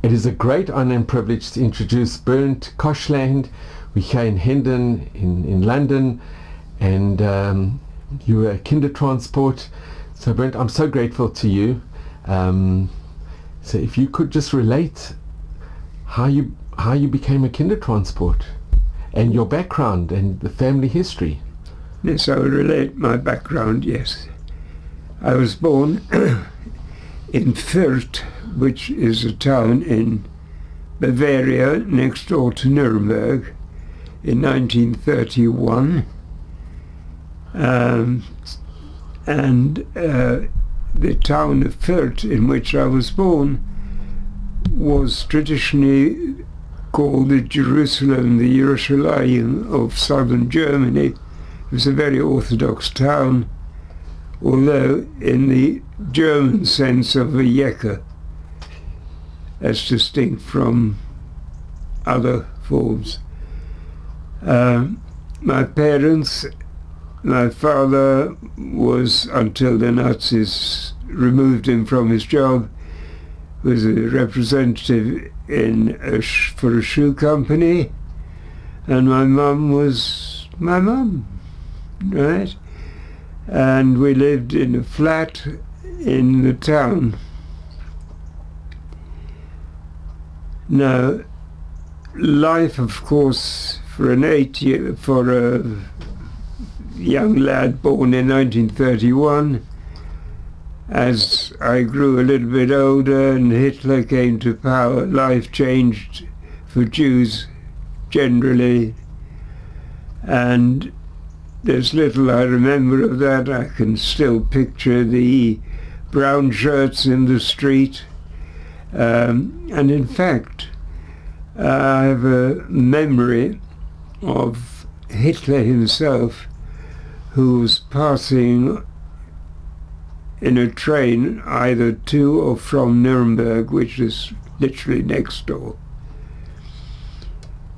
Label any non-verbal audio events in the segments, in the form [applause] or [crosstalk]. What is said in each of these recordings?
It is a great honor and privilege to introduce Bernd Koschland. We're here in Hendon in, in London and um, you were a Kindertransport. So Bernd, I'm so grateful to you. Um, so if you could just relate how you how you became a Kindertransport and your background and the family history. Yes, I will relate my background, yes. I was born [clears throat] in Fürth, which is a town in Bavaria next door to Nuremberg in 1931. Um, and uh, the town of Fürth in which I was born was traditionally called the Jerusalem, the Yerushalayim of southern Germany. It was a very orthodox town, although in the German sense of a Yekka, as distinct from other forms. Uh, my parents, my father was, until the Nazis removed him from his job, was a representative in a for a shoe company, and my mum was my mum, right? And we lived in a flat in the town. Now, life, of course, for an eight year, for a young lad born in 1931 as I grew a little bit older and Hitler came to power, life changed for Jews generally. And there's little I remember of that. I can still picture the brown shirts in the street. Um, and in fact, I have a memory of Hitler himself who was passing in a train either to or from Nuremberg, which is literally next door.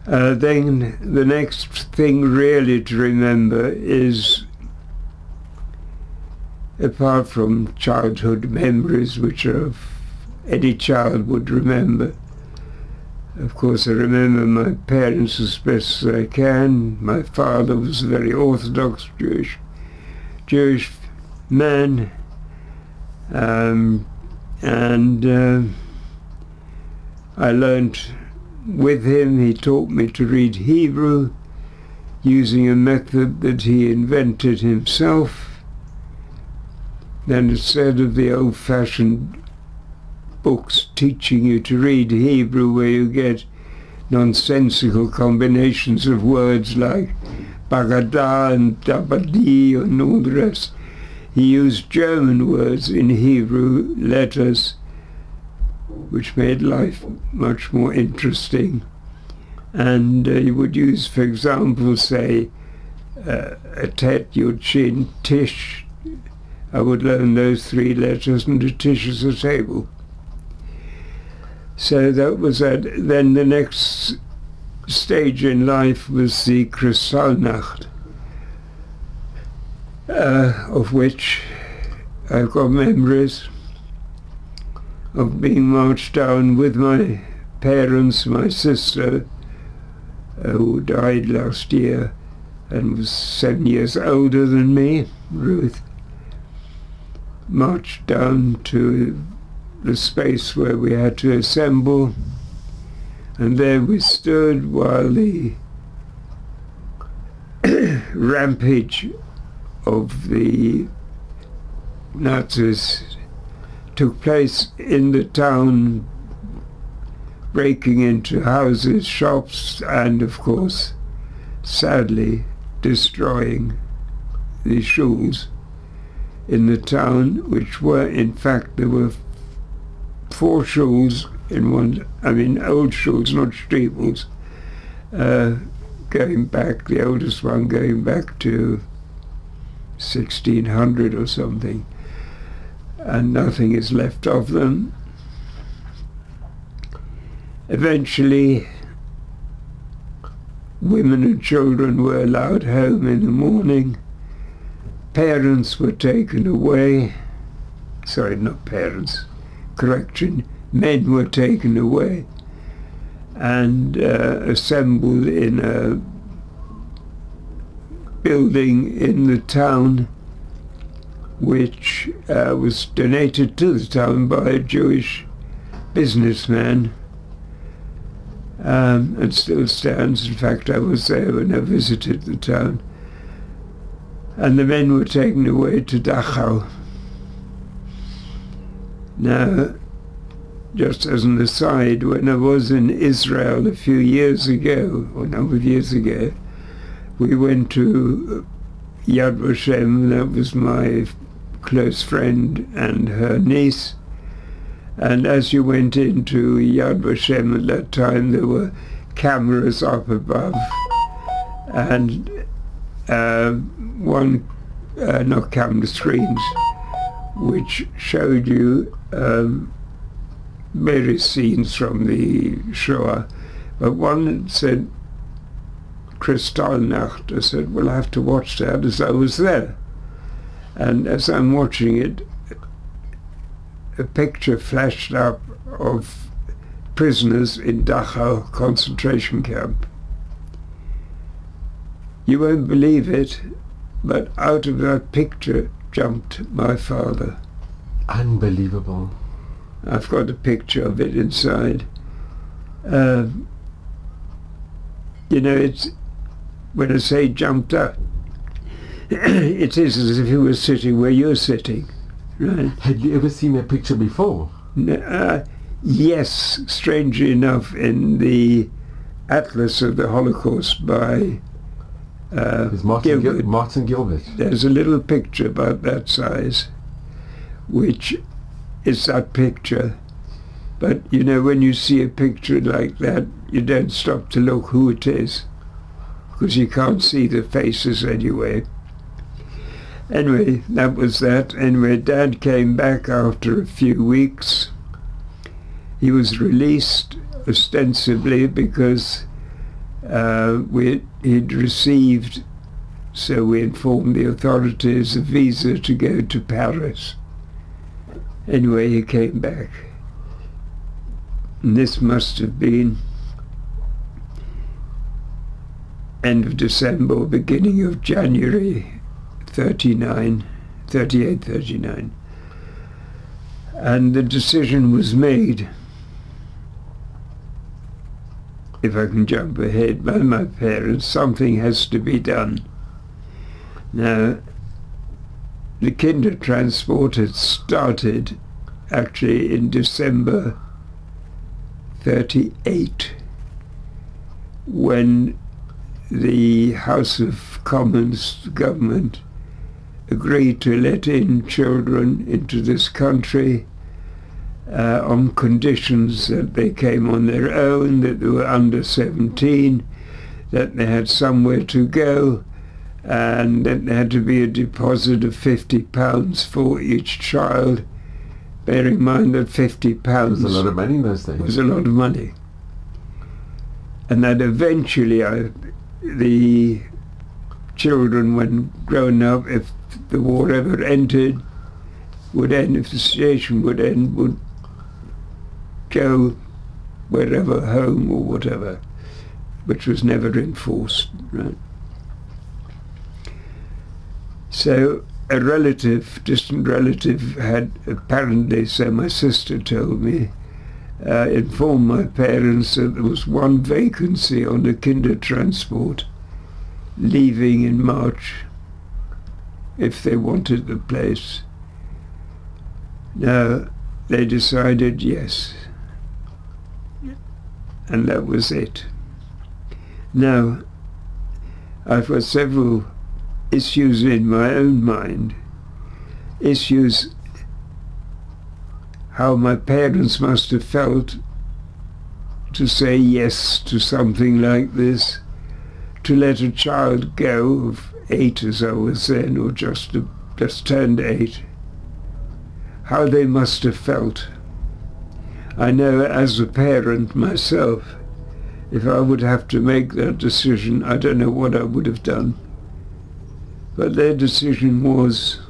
Uh, then the next thing really to remember is, apart from childhood memories, which are any child would remember, of course I remember my parents as best as I can. My father was a very Orthodox Jewish Jewish man um, and uh, I learned with him, he taught me to read Hebrew using a method that he invented himself. Then instead of the old-fashioned books teaching you to read Hebrew where you get nonsensical combinations of words like Bagada and Dabadi and all the rest, he used German words in Hebrew letters, which made life much more interesting. And uh, he would use, for example, say, uh, a tet, yud, shin, tish. I would learn those three letters, and a tish is a table. So that was that. Then the next stage in life was the Kristallnacht uh, of which I've got memories of being marched down with my parents, my sister, uh, who died last year and was seven years older than me, Ruth, marched down to the space where we had to assemble. And there we stood while the [coughs] rampage of the Nazis took place in the town, breaking into houses, shops, and of course, sadly, destroying the schools in the town, which were, in fact, there were four schools in one, I mean, old schools, not steeples, uh, going back, the oldest one going back to 1600 or something, and nothing is left of them. Eventually, women and children were allowed home in the morning. Parents were taken away. Sorry, not parents. Correction. men were taken away and uh, assembled in a building in the town which uh, was donated to the town by a Jewish businessman um, and still stands. In fact, I was there when I visited the town. And the men were taken away to Dachau. Now, just as an aside, when I was in Israel a few years ago, or a number of years ago, we went to Yad Vashem, that was my close friend and her niece. And as you went into Yad Vashem at that time, there were cameras up above, and uh, one, uh, not camera screens, which showed you um, various scenes from the Shoah. But one said Kristallnacht. I said, well, I have to watch that as I was there. And as I'm watching it, a picture flashed up of prisoners in Dachau concentration camp. You won't believe it, but out of that picture jumped my father. Unbelievable. I've got a picture of it inside. Um, you know, it's when I say jumped up, [clears throat] it is as if he was sitting where you're sitting, right? Had you ever seen that picture before? Uh, yes, strangely enough, in the Atlas of the Holocaust by uh, Martin, Gilbert, Gil- Martin Gilbert. there's a little picture about that size, which is that picture. But you know, when you see a picture like that, you don't stop to look who it is, because you can't see the faces anyway. Anyway, that was that. Anyway, Dad came back after a few weeks. He was released ostensibly because uh, we, he'd received, so we informed the authorities, a visa to go to Paris. Anyway, he came back. And this must have been end of December, beginning of January 39, 38, 39. And the decision was made, if I can jump ahead, by my parents, something has to be done. Now, the kinder transport had started actually in December 38 when the House of Commons government agreed to let in children into this country uh, on conditions that they came on their own, that they were under 17, that they had somewhere to go, and there had to be a deposit of 50 pounds for each child. Bear in mind that £50 was a lot of money in those days. was a lot of money. And that eventually I, the children, when grown up, if the war ever ended, would end, if the situation would end, would go wherever, home or whatever, which was never enforced, right? So a relative, distant relative, had apparently, so my sister told me, uh, informed my parents that there was one vacancy on the kinder transport leaving in March if they wanted the place. Now, they decided yes. And that was it. Now, I've got several issues in my own mind. Issues how my parents must have felt to say yes to something like this, to let a child go of eight as I was then, or just, just turned eight, how they must have felt. I know as a parent myself, if I would have to make that decision, I don't know what I would have done. But their decision was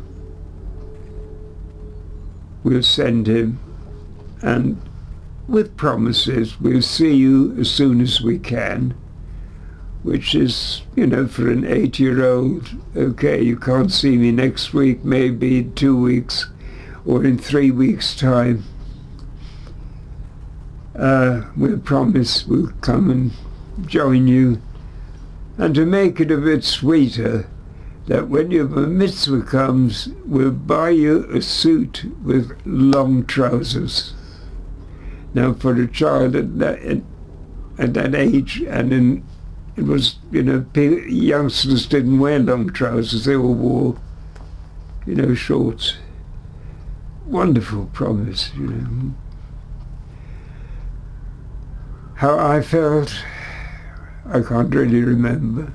we'll send him and with promises. We'll see you as soon as we can, which is, you know, for an eight-year-old, okay, you can't see me next week, maybe in two weeks or in three weeks' time. Uh, we'll promise we'll come and join you. And to make it a bit sweeter, that when your mitzvah comes, we'll buy you a suit with long trousers. Now, for a child at that, at that age, and in, it was, you know, youngsters didn't wear long trousers, they all wore, you know, shorts. Wonderful promise, you know. How I felt, I can't really remember.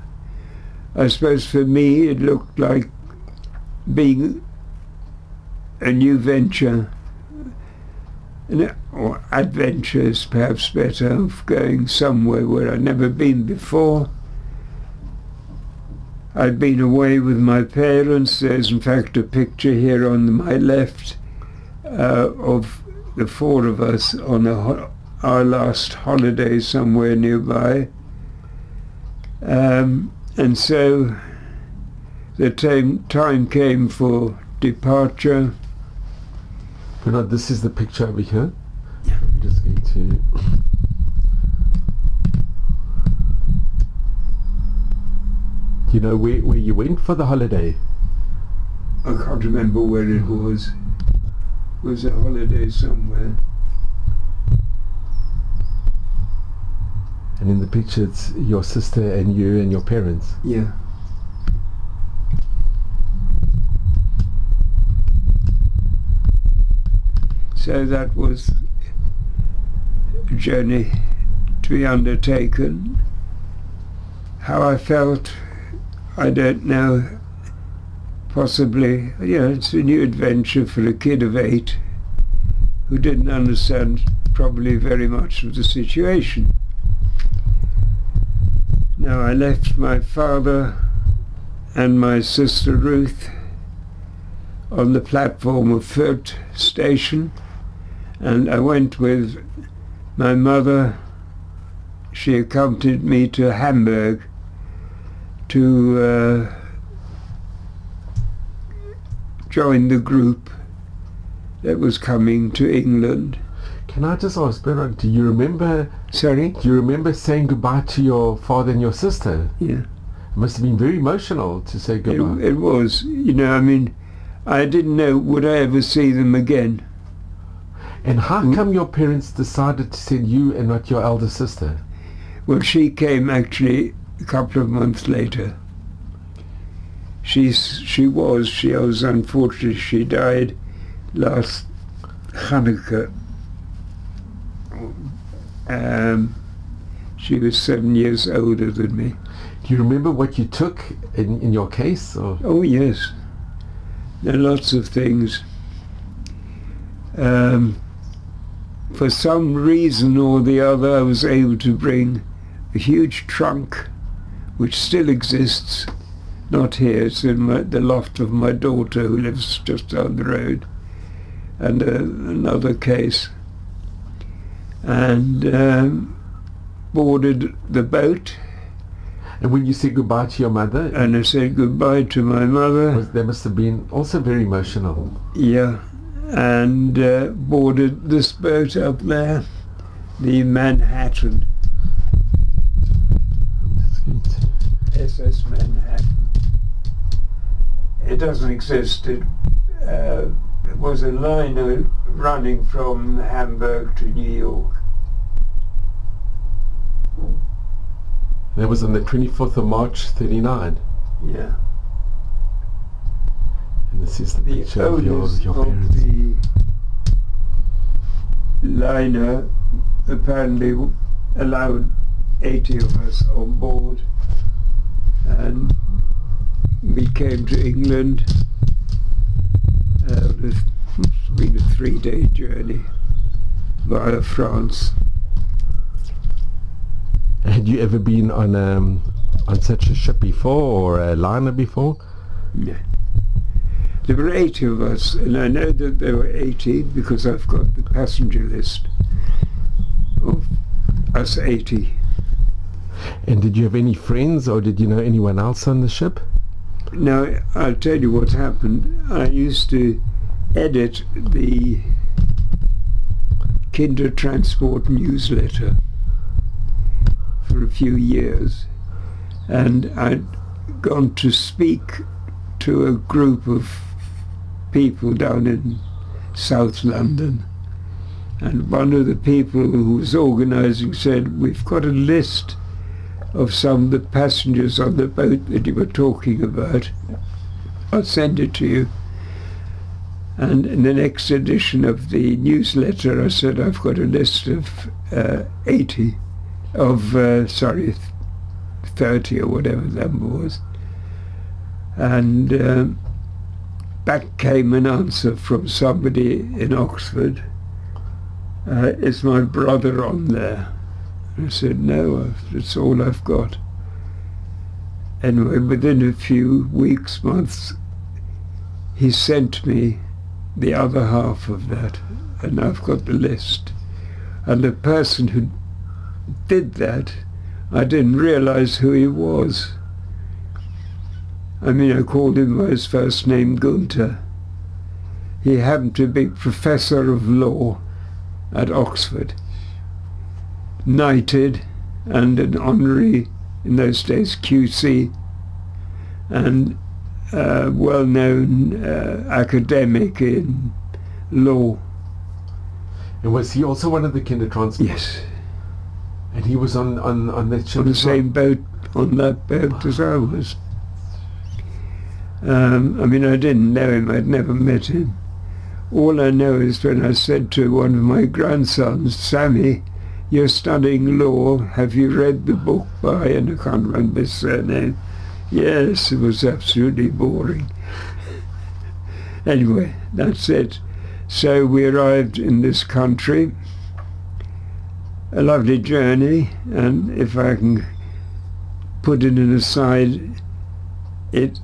I suppose for me it looked like being a new venture, or adventures perhaps better, of going somewhere where I'd never been before. I'd been away with my parents. There's in fact a picture here on my left uh, of the four of us on a, our last holiday somewhere nearby. Um, and so the time, time came for departure. Bernard, this is the picture over here. Yeah. I'm just going to... You know where, where you went for the holiday? I can't remember where it was. It was a holiday somewhere. And in the picture it's your sister and you and your parents. Yeah. So that was a journey to be undertaken. How I felt, I don't know. Possibly, you know, it's a new adventure for a kid of eight who didn't understand probably very much of the situation. Now I left my father and my sister Ruth on the platform of Fürth station and I went with my mother. She accompanied me to Hamburg to uh, join the group that was coming to England. Can I just ask, Bernard, do you remember Sorry? do you remember saying goodbye to your father and your sister? Yeah. It must have been very emotional to say It, goodbye. it was. You know, I mean, I didn't know would I ever see them again. and how Mm. come your parents decided to send you and not your elder sister? Well, she came actually a couple of months later. She's, she was, she was unfortunately, she died last Hanukkah. Um, she was seven years older than me. Do you remember what you took in, in your case? Or Oh yes, there are lots of things. Um, for some reason or the other, I was able to bring a huge trunk, which still exists. Not here; it's in my, the loft of my daughter, who lives just down the road, and uh, another case. And um, boarded the boat, and when you said goodbye to your mother, and I said goodbye to my mother. was, they must have been also very emotional. Yeah, and uh, boarded this boat up there, the Manhattan, I'm just going to- SS Manhattan. It doesn't exist. It, uh, it was a liner running from Hamburg to New York. That was on the 24th of March, 39. Yeah. And this is the, The picture of your, your parents. the liner apparently allowed 80 of us on board and we came to England uh, it's been a three-day journey via France Had you ever been on um, on such a ship before or a liner before? yeah. there were 80 of us and I know that there were 80 because I've got the passenger list us 80. And did you have any friends or did you know anyone else on the ship? Now, I'll tell you what happened. I used to edit the Kinder Transport newsletter for a few years. And I'd gone to speak to a group of people down in South London. And one of the people who was organising said, we've got a list of some of the passengers on the boat that you were talking about. I'll send it to you. And in the next edition of the newsletter, I said I've got a list of uh, 80, of, uh, sorry, 30 or whatever number was. And um, back came an answer from somebody in Oxford. Uh, is my brother on there? I said, no, that's all I've got. Anyway, within a few weeks, months, he sent me the other half of that, and I've got the list. And the person who did that, I didn't realize who he was. I mean, I called him by his first name, Gunter. He happened to be professor of law at Oxford, knighted and an honorary, in those days, QC, and uh, well-known uh, academic in law. And was he also one of the Kinder Transport? Yes. And he was on, on, on that ship On the same boat, on that boat as I was. Um, I mean, I didn't know him. I'd never met him. All I know is when I said to one of my grandsons, Sammy, you're studying law. Have you read the book by, and I can't remember his surname. Yes, it was absolutely boring. anyway, that's it. So we arrived in this country. A lovely journey, and if I can put it in aside, it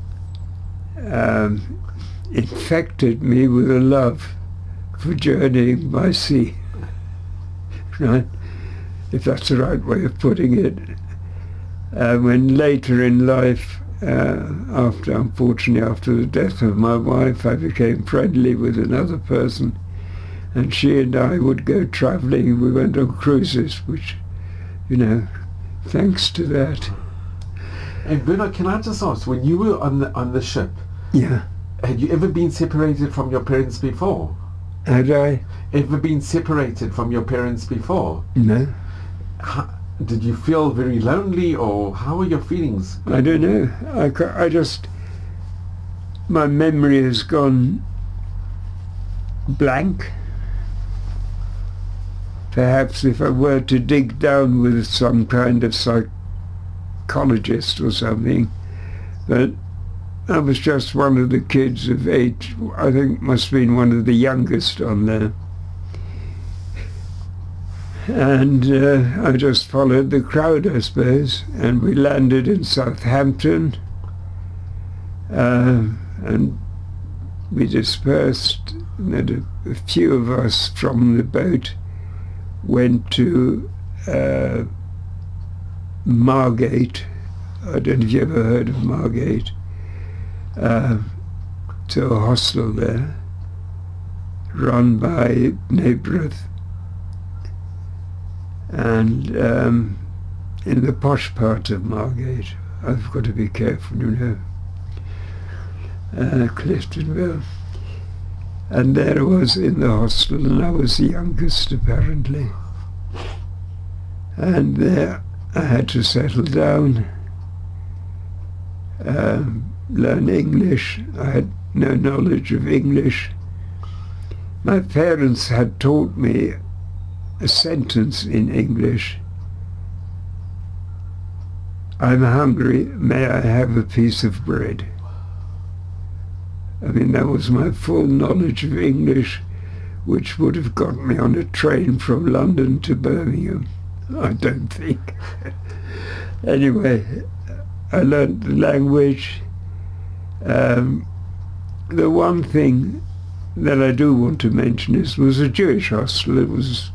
um, infected me with a love for journeying by sea. [laughs] right? If that's the right way of putting it. Uh, when later in life, uh, after unfortunately after the death of my wife, I became friendly with another person, and she and I would go travelling. We went on cruises, which, you know, thanks to that, And Bernard, can I just ask, when you were on the, on the ship, yeah. had you ever been separated from your parents before? Had I? Ever been separated from your parents before? No. How, did you feel very lonely or how were your feelings? I don't know. I, I just, my memory has gone blank. Perhaps if I were to dig down with some kind of psychologist or something, but I was just one of the kids of eight. I think must have been one of the youngest on there. And uh, I just followed the crowd, I suppose, and we landed in Southampton, uh, and we dispersed. And a, a few of us from the boat went to uh, Margate. I don't know if you ever heard of Margate. Uh, to a hostel there, run by Nabrath and um, in the posh part of Margate, I've got to be careful, you know, uh, Cliftonville. And there I was in the hostel, and I was the youngest apparently. And there I had to settle down, um, learn English. I had no knowledge of English. My parents had taught me a sentence in English. I'm hungry, may I have a piece of bread? I mean, that was my full knowledge of English, which would have got me on a train from London to Birmingham. I don't think. [laughs] anyway, I learned the language. Um, the one thing that I do want to mention is was a Jewish hostel. It was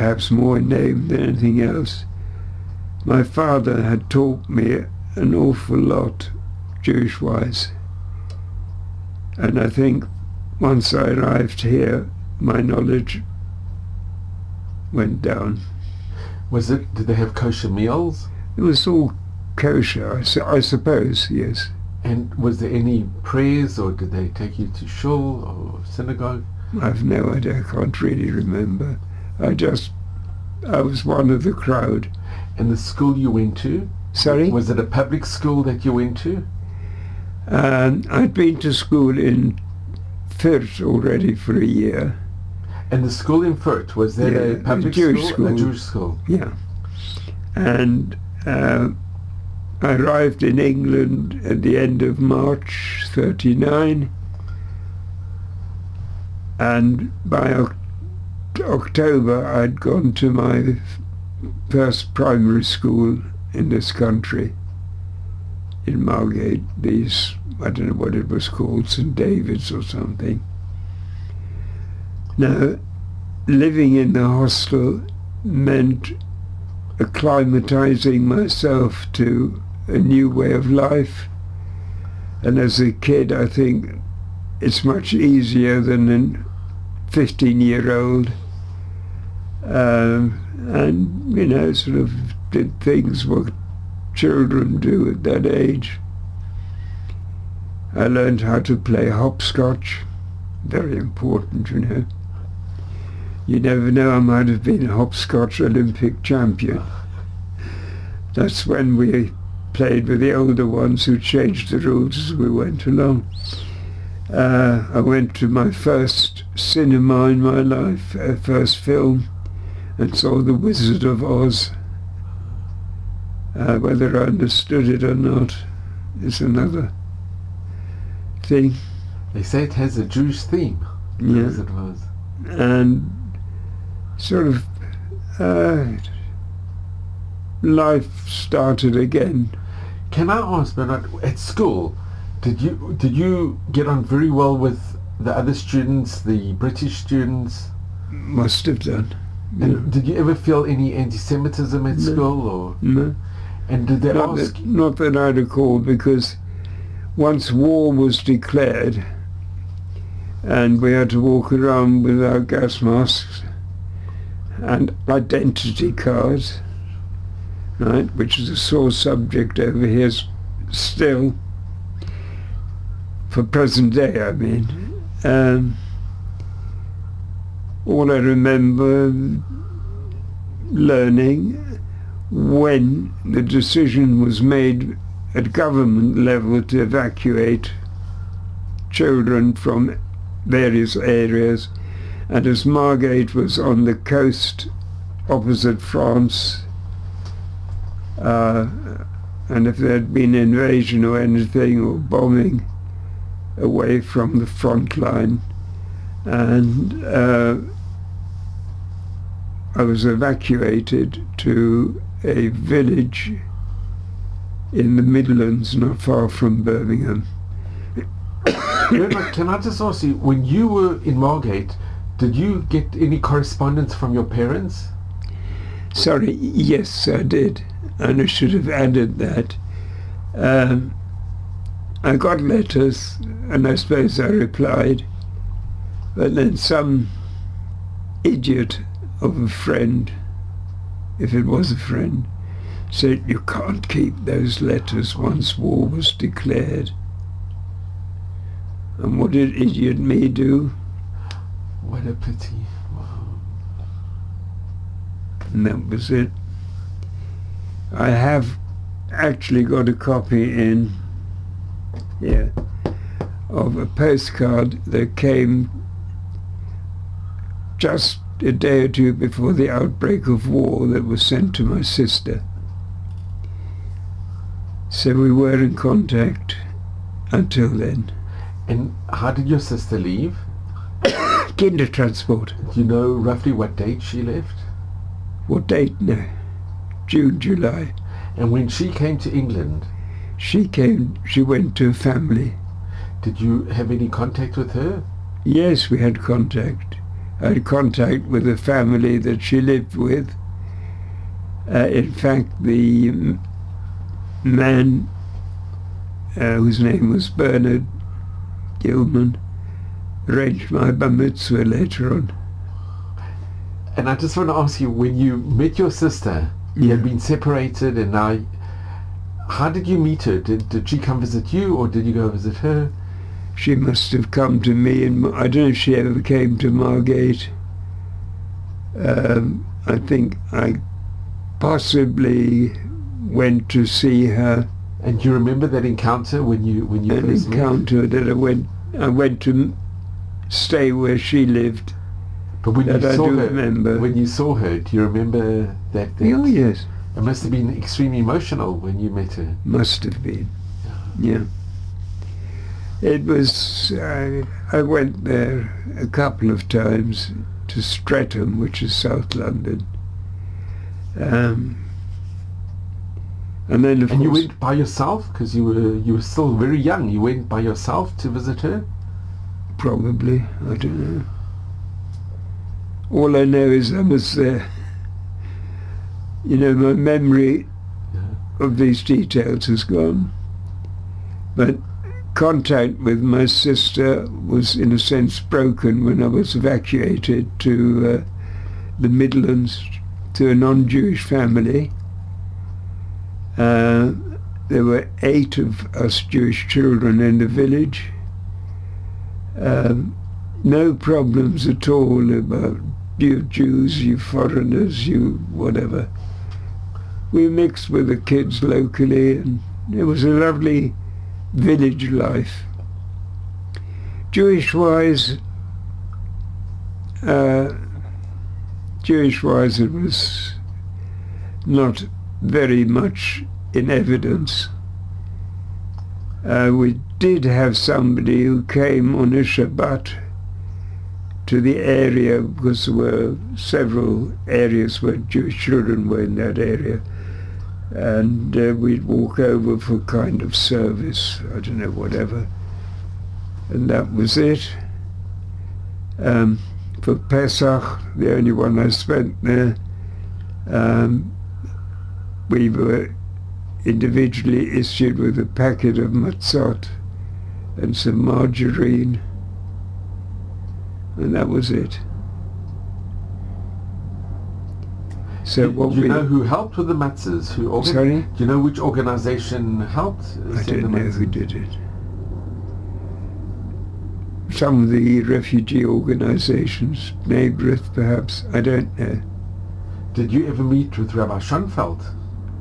perhaps more in name than anything else. My father had taught me an awful lot Jewish-wise. And I think once I arrived here, my knowledge went down. Was it? Did they have kosher meals? It was all kosher, I, su- I suppose, yes. And was there any prayers, or did they take you to shul or synagogue? I've no idea, I can't really remember. I just, I was one of the crowd. And the school you went to? Sorry? Was it a public school that you went to? Um, I'd been to school in Fürth already for a year. And the school in Fürth, was that Yeah, a a public Jewish school? A. Jewish school. Yeah. And uh, I arrived in England at the end of March 39. And by October, I'd gone to my first primary school in this country, in Margate, these, I don't know what it was called, St. David's or something. Now, living in the hostel meant acclimatizing myself to a new way of life. And as a kid, I think it's much easier than a 15 year old. Um, and, you know, sort of did things what children do at that age. I learned how to play hopscotch. Very important, you know. You never know, I might have been a hopscotch Olympic champion. That's when we played with the older ones who changed the rules as we went along. Uh, I went to my first cinema in my life, uh, first film, and saw The Wizard of Oz. Uh, whether I understood it or not is another thing. They say it has a Jewish theme. Yeah. As it was. and sort of uh, life started again. Can I ask, Bernard, at school, did you did you get on very well with the other students, the British students? Must have done. And did you ever feel any anti-Semitism at No. school, or No, and did they not, ask? that, not that I recall, because once war was declared, and we had to walk around with our gas masks and identity cards, right, which is a sore subject over here still, for present day, I mean. Um, all I remember learning when the decision was made at government level to evacuate children from various areas and as Margate was on the coast opposite France uh, and if there had been invasion or anything or bombing away from the front line and uh, I was evacuated to a village in the Midlands, not far from Birmingham. Can I just ask you, when you were in Margate, did you get any correspondence from your parents? Sorry, yes, I did, and I should have added that. Um, I got letters, and I suppose I replied, but then some idiot of a friend, if it was a friend, said you can't keep those letters once war was declared. And what did idiot me do? What a pity. Wow. and that was it. I have actually got a copy in here of a postcard that came just a day or two before the outbreak of war that was sent to my sister. So we were in contact until then. And how did your sister leave? [coughs] Kindertransport. Do you know roughly what date she left? What date now? June, July. And when she came to England, She came, she went to a family. did you have any contact with her? Yes, we had contact. Had contact with the family that she lived with. Uh, in fact, the man uh, whose name was Bernard Gilman arranged my bar mitzvah later on. And I just want to ask you, when you met your sister, you had been separated, and now, how did you meet her? Did, did she come visit you, or did you go visit her? She must have come to me, and I don't know if she ever came to Margate. Um, I think I possibly went to see her. And do you remember that encounter when you when you an encounter that I went I went to stay where she lived. But when that you I saw her, remember. when you saw her, do you remember that? that Oh yes, It must have been extremely emotional when you met her. must have been. Yeah. It was. I, I went there a couple of times to Streatham, which is South London. Um, and then of And you went by yourself because you were you were still very young. You went by yourself to visit her. probably I don't know. All I know is I was there. You know, my memory Yeah. of these details is gone. But contact with my sister was in a sense broken when I was evacuated to uh, the Midlands to a non-Jewish family. Uh, there were eight of us Jewish children in the village. Um, no problems at all about you Jews, you foreigners, you whatever we mixed with the kids locally and it was a lovely village life. Jewish wise, uh, Jewish wise it was not very much in evidence. Uh, we did have somebody who came on a Shabbat to the area because there were several areas where Jewish children were in that area and uh, we'd walk over for kind of service, I don't know, whatever. And that was it. Um, for Pesach, the only one I spent there, um, we were individually issued with a packet of matzot and some margarine, and that was it. So do, you know who helped with the matzahs? Who organ- sorry, Do you know which organization helped? I don't know who did it. Some of the refugee organizations, Nagrith perhaps, I don't know. Did you ever meet with Rabbi Schonfeld?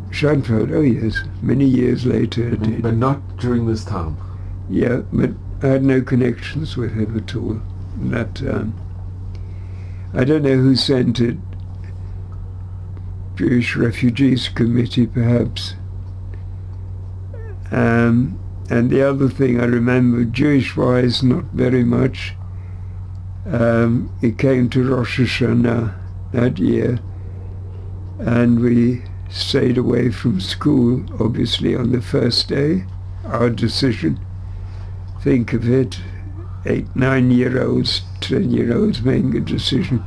Schonfeld, oh yes, many years later I did. But not during this time. Yeah, but I had no connections with him at all. That um, I don't know who sent it. Jewish Refugees Committee, perhaps. Um, and the other thing I remember, Jewish-wise, not very much. Um, it came to Rosh Hashanah that year, and we stayed away from school, obviously, on the first day. Our decision think of it, eight, nine year olds, ten year olds making a decision.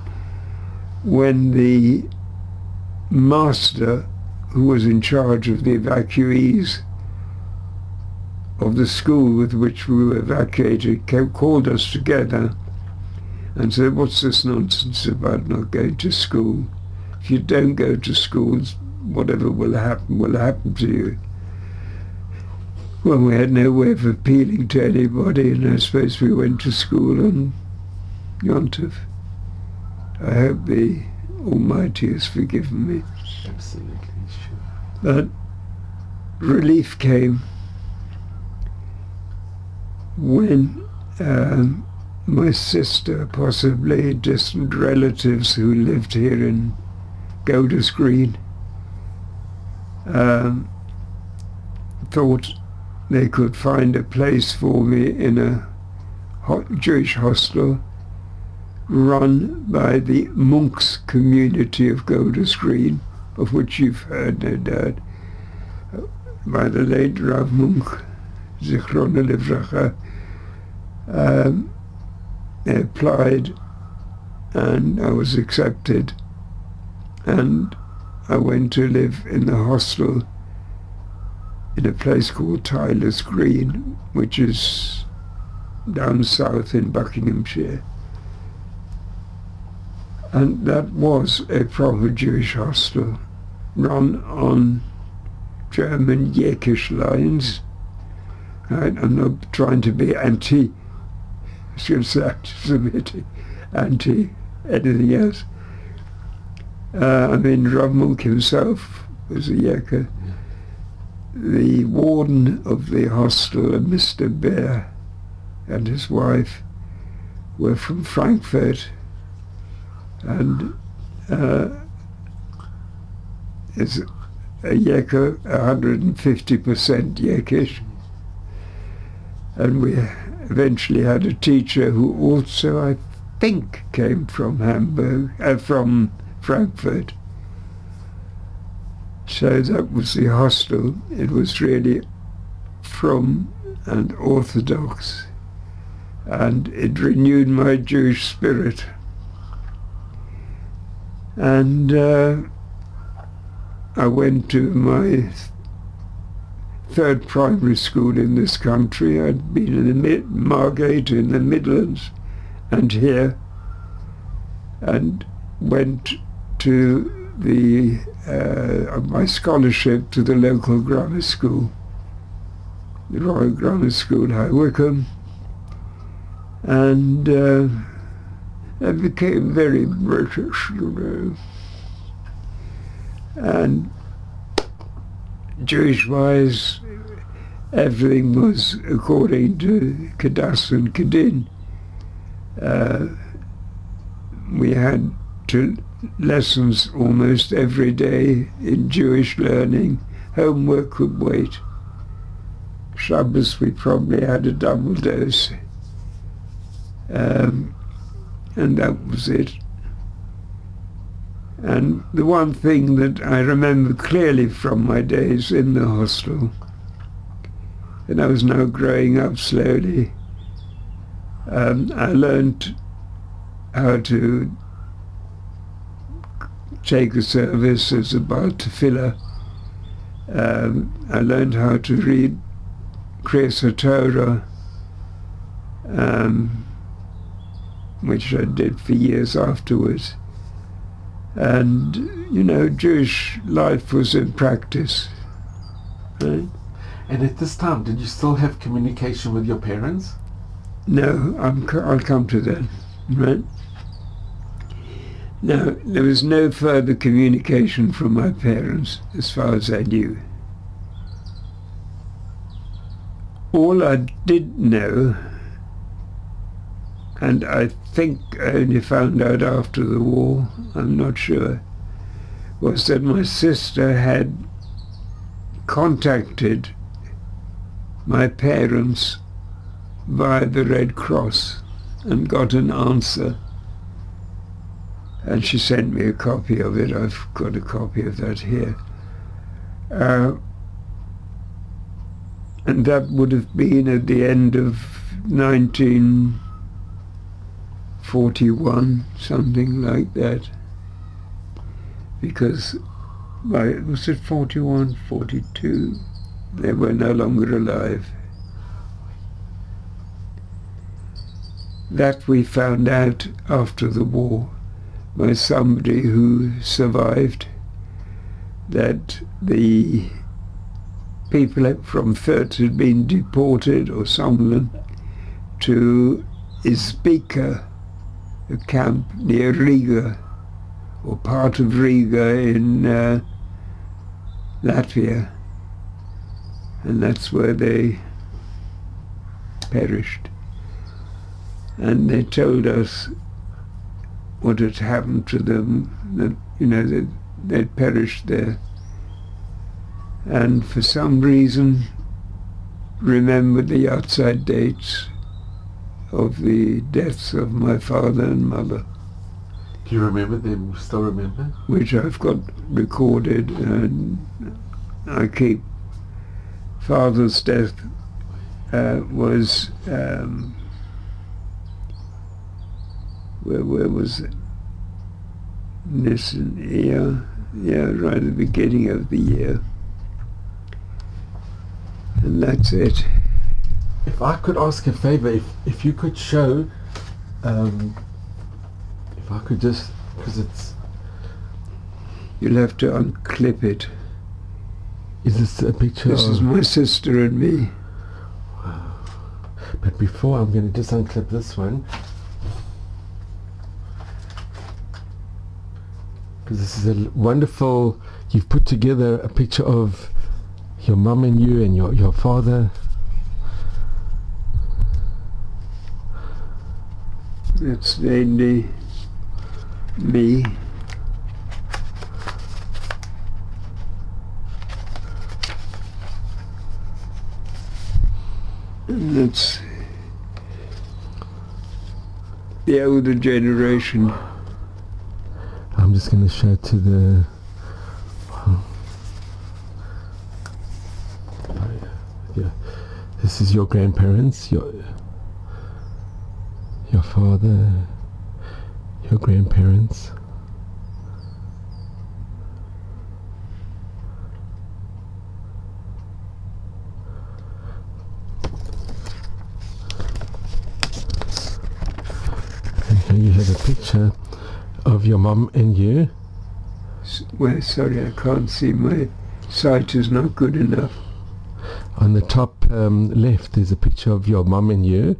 When the master who was in charge of the evacuees of the school with which we were evacuated ca- called us together and said, what's this nonsense about not going to school? If you don't go to school, whatever will happen will happen to you. Well, we had no way of appealing to anybody, and I suppose we went to school on Yontif. I hope the Almighty has forgiven me. Absolutely, sure. But relief came when um, my sister, possibly distant relatives who lived here in Golders Green, um, thought they could find a place for me in a Jewish hostel run by the Munks community of Golders Green, of which you've heard, no doubt, by the late Rav Munk, Zichrona Livracha. Um, they applied and I was accepted and I went to live in the hostel in a place called Tyler's Green, which is down south in Buckinghamshire. And that was a proper Jewish hostel run on German Yiddish lines. Right? I'm not trying to be anti, say anti-Semitic, anti anything else. Uh, I mean, Rav himself was a Yekker. The warden of the hostel, Mr. Bear, and his wife were from Frankfurt, and uh, it's a Yekker, 150% Yekkish. And we eventually had a teacher who also, I think, came frum Hamburg, uh, from Frankfurt. So that was the hostel. It was really from and orthodox. And it renewed my Jewish spirit. And uh, I went to my third primary school in this country. I'd been in the mid Margate in the Midlands and here and went to the uh, my scholarship to the local grammar school, the Royal Grammar School, High Wycombe, and uh, I became very British, you know, and Jewish-wise, everything was according to Kadas and Kadin. Uh, we had to lessons almost every day in Jewish learning. Homework could wait. Shabbos we probably had a double dose. Um, and that was it. And the one thing that I remember clearly from my days in the hostel, and I was now growing up slowly, um, I learned how to take the service as a Baal Tefillah. Um, I learned how to read Kriyas Torah, um, which I did for years afterwards. And, you know, Jewish life was in practice. Right? And at this time, did you still have communication with your parents? No, I'm, I'll come to that. Right? Now, there was no further communication from my parents as far as I knew. All I did know, and I think I only found out after the war, I'm not sure, was that my sister had contacted my parents via the Red Cross and got an answer. And she sent me a copy of it. I've got a copy of that here. Uh, and that would have been at the end of 1941, something like that. Because by, was it 41, 42? They were no longer alive. That we found out after the war by somebody who survived that the people from Fürth had been deported or Somlin to Izbika, a camp near Riga or part of Riga in uh, Latvia. And that's where they perished. And they told us what had happened to them, that, you know, that they'd perished there. And for some reason remembered the yahrzeit dates of the deaths of my father and mother. Do you remember them? Still remember? Which I've got recorded and I keep. Father's death uh, was um, where, where was it? This, yeah, yeah, right at the beginning of the year. And that's it. If I could ask a favor, if, if you could show, um, if I could just, because it's, You'll have to unclip it. is this a picture This is my sister and me. but before I'm going to just unclip this one. Because this is a wonderful, you've put together a picture of your mum and you and your, your father. That's mainly me. And that's the older generation. I'm just going to show to the. Oh, yeah, this is your grandparents, your your father, your grandparents. And here you have a picture of your mum and you. Well, sorry, I can't see. My sight is not good enough. On the top um, left is a picture of your mum and you,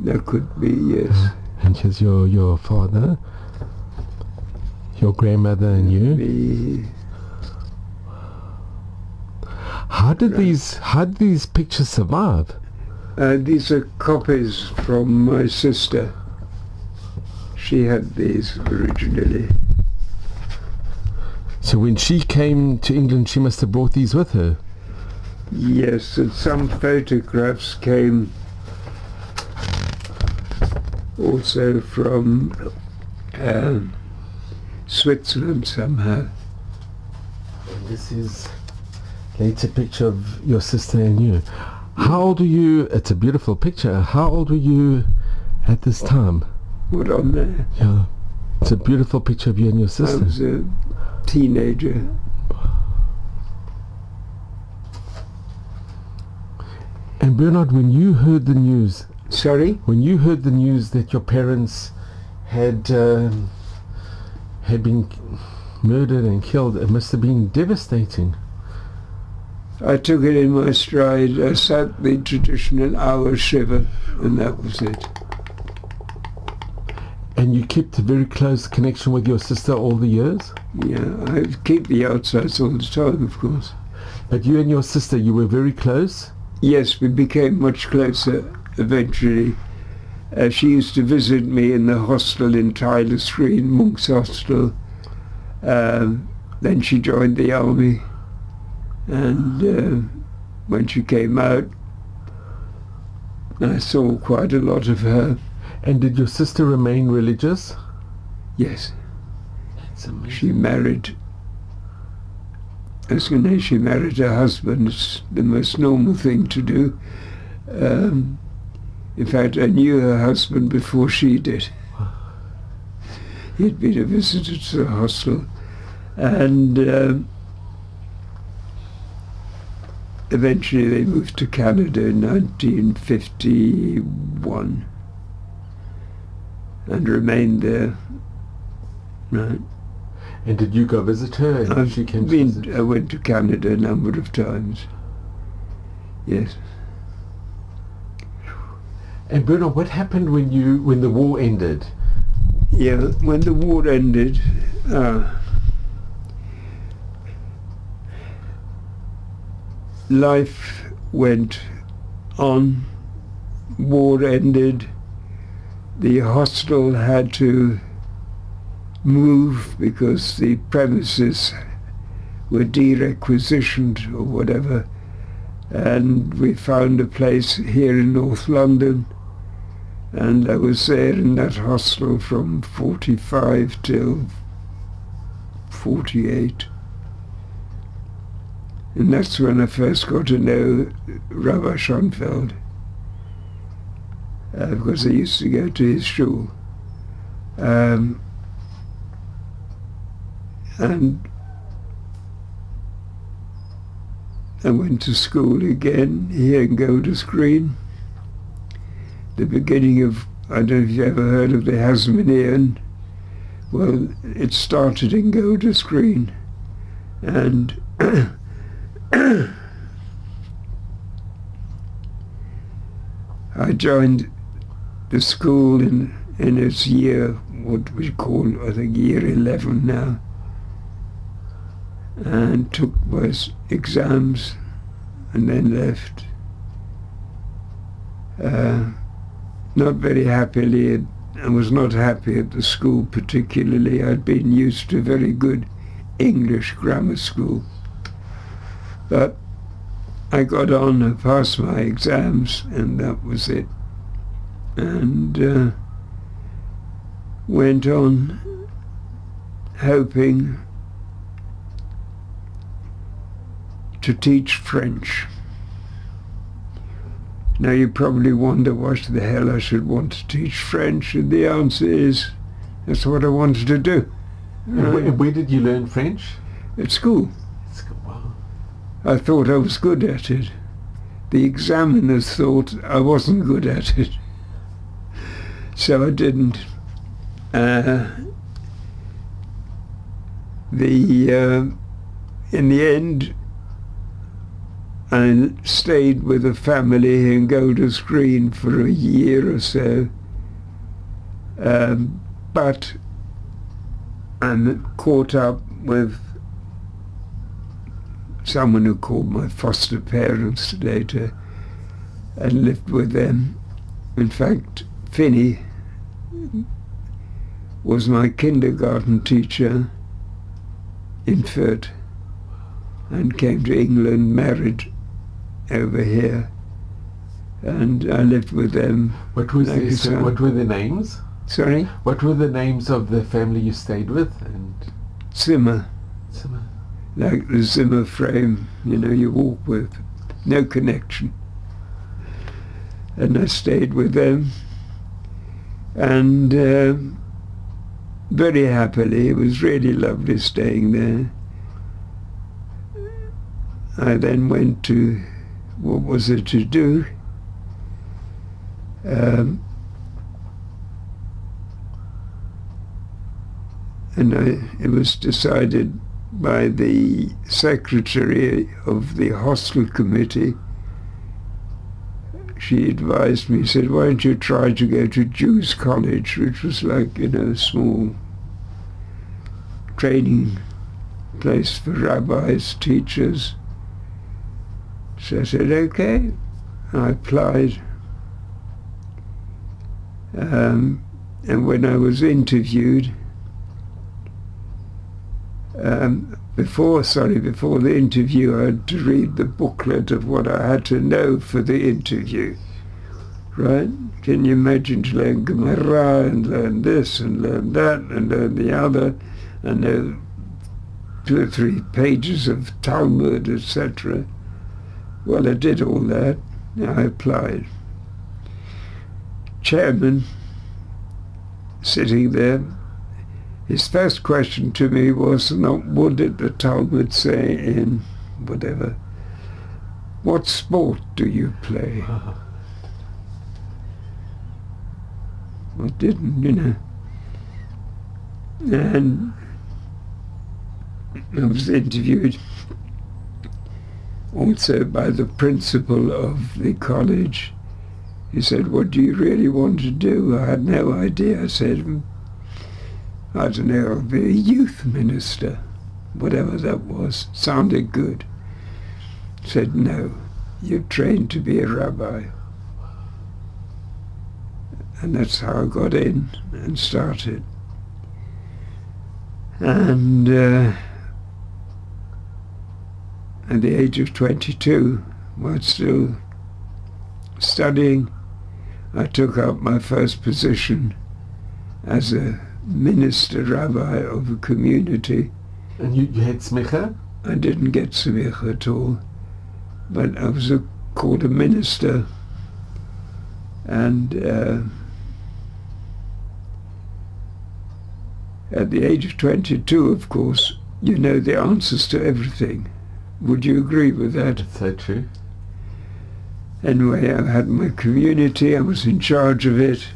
That could be, yes. and here's your, your father, your grandmother and you. Me. How did Right. these how did these pictures survive? Uh, these are copies from my sister. She had these originally. So when she came to England, she must have brought these with her. Yes, and some photographs came also from um, Switzerland somehow. And this is later picture of your sister and you. How old were you? It's a beautiful picture. How old were you at this time? What on there? Yeah, it's a beautiful picture of you and your sister. I was a teenager. And Bernard, when you heard the news, Sorry? when you heard the news that your parents had um, had been murdered and killed, it must have been devastating. I took it in my stride. I sat the traditional hour shiva, and that was it. And you kept a very close connection with your sister all the years. Yeah, I keep the yahrzeits all the time, of course. But you and your sister, you were very close. Yes, we became much closer eventually. Uh, she used to visit me in the hostel in Tyler Street, Munk's Hostel. Um, then she joined the army, and uh, when she came out, I saw quite a lot of her. And did your sister remain religious? Yes, That's she married. As soon as she married her husband, it's the most normal thing to do. Um, in fact, I knew her husband before she did. He'd been a visitor to the hostel, and um, eventually they moved to Canada in 1951 and remained there. Right. And did you go visit her? And I've she came to been, visit? I went to Canada a number of times. Yes. And Bruno, what happened when you when the war ended? Yeah, when the war ended, uh, life went on. War ended. The hostel had to move because the premises were derequisitioned or whatever. And we found a place here in North London and I was there in that hostel from 45 till 48. And that's when I first got to know Rabbi Schonfeld, uh, because I used to go to his shul. Um, and I went to school again here in Golders Green. The beginning of, I don't know if you ever heard of the Hasmonean. Well, it started in Golders Green. And [coughs] I joined the school in, in its year, what we call, I think, year 11 now and took was exams and then left. Uh, not very happily. I was not happy at the school particularly. I'd been used to very good English grammar school. But I got on, I passed my exams and that was it. And uh, went on hoping to teach French. Now you probably wonder what the hell I should want to teach French, and the answer is that's what I wanted to do. Where, where, did you learn French? At school. Wow. I thought I was good at it. The examiners thought I wasn't good at it. So I didn't. Uh, the uh, in the end, and stayed with a family in Golders Green for a year or so. Um, but I'm caught up with someone who called my foster parents later and lived with them. In fact, Finney was my kindergarten teacher in Fürth and came to England, married over here, and I lived with them. What was like What were the names? Sorry, What were the names of the family you stayed with? And Zimmer, some- like the Zimmer frame, you know, you walk with, no connection. And I stayed with them, and um very happily. It was really lovely staying there. I then went to what was it to do? Um, and I, it was decided by the secretary of the hostel committee. She advised me, said, why don't you try to go to Jews College, which was like, you know, a small training place for rabbis, teachers. So I said, okay. I applied. Um, and when I was interviewed, um, before, sorry, before the interview, I had to read the booklet of what I had to know for the interview. Right? Can you imagine to learn Gemara and learn this and learn that and learn the other and know two or three pages of Talmud, etc. Well, I did all that. I applied. Chairman, sitting there, his first question to me was not what did the Talmud say in whatever. What sport do you play? [laughs] I didn't, you know. And I was interviewed also by the principal of the college. He said, what do you really want to do? I had no idea. I said, "Hmm, I don't know, I'll be a youth minister, whatever that was. Sounded good. Said, no, you're trained to be a rabbi. And that's how I got in and started. And uh, at the age of 22, while still studying, I took up my first position as a minister rabbi of a community. And you, you had smicha? I didn't get smicha at all, but I was a, called a minister. And uh, at the age of 22, of course, you know the answers to everything. Would you agree with that? That's so true. Anyway, I had my community, I was in charge of it,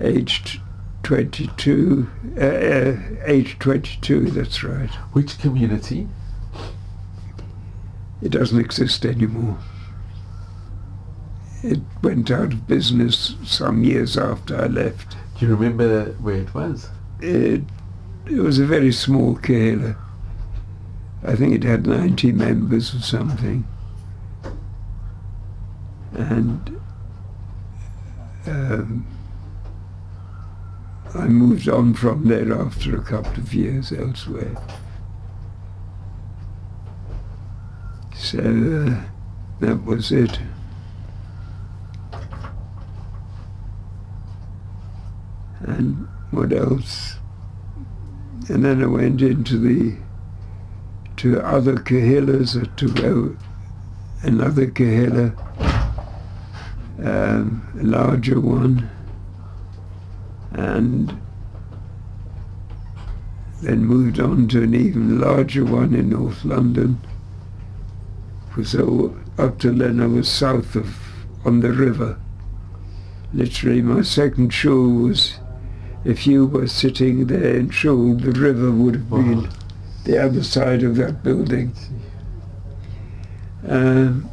aged 22, uh, uh, age 22, that's right. Which community? It doesn't exist anymore. It went out of business some years after I left. Do you remember where it was? It, it was a very small Kahila. I think it had 90 members or something. And um, I moved on from there after a couple of years elsewhere. So uh, that was it. And what else? And then I went into the to other kahilas or to go another kahila, um, a larger one, and then moved on to an even larger one in North London. So up till then I was south of, on the river. Literally my second shul was, if you were sitting there in shul, the river would have been. The other side of that building. Um,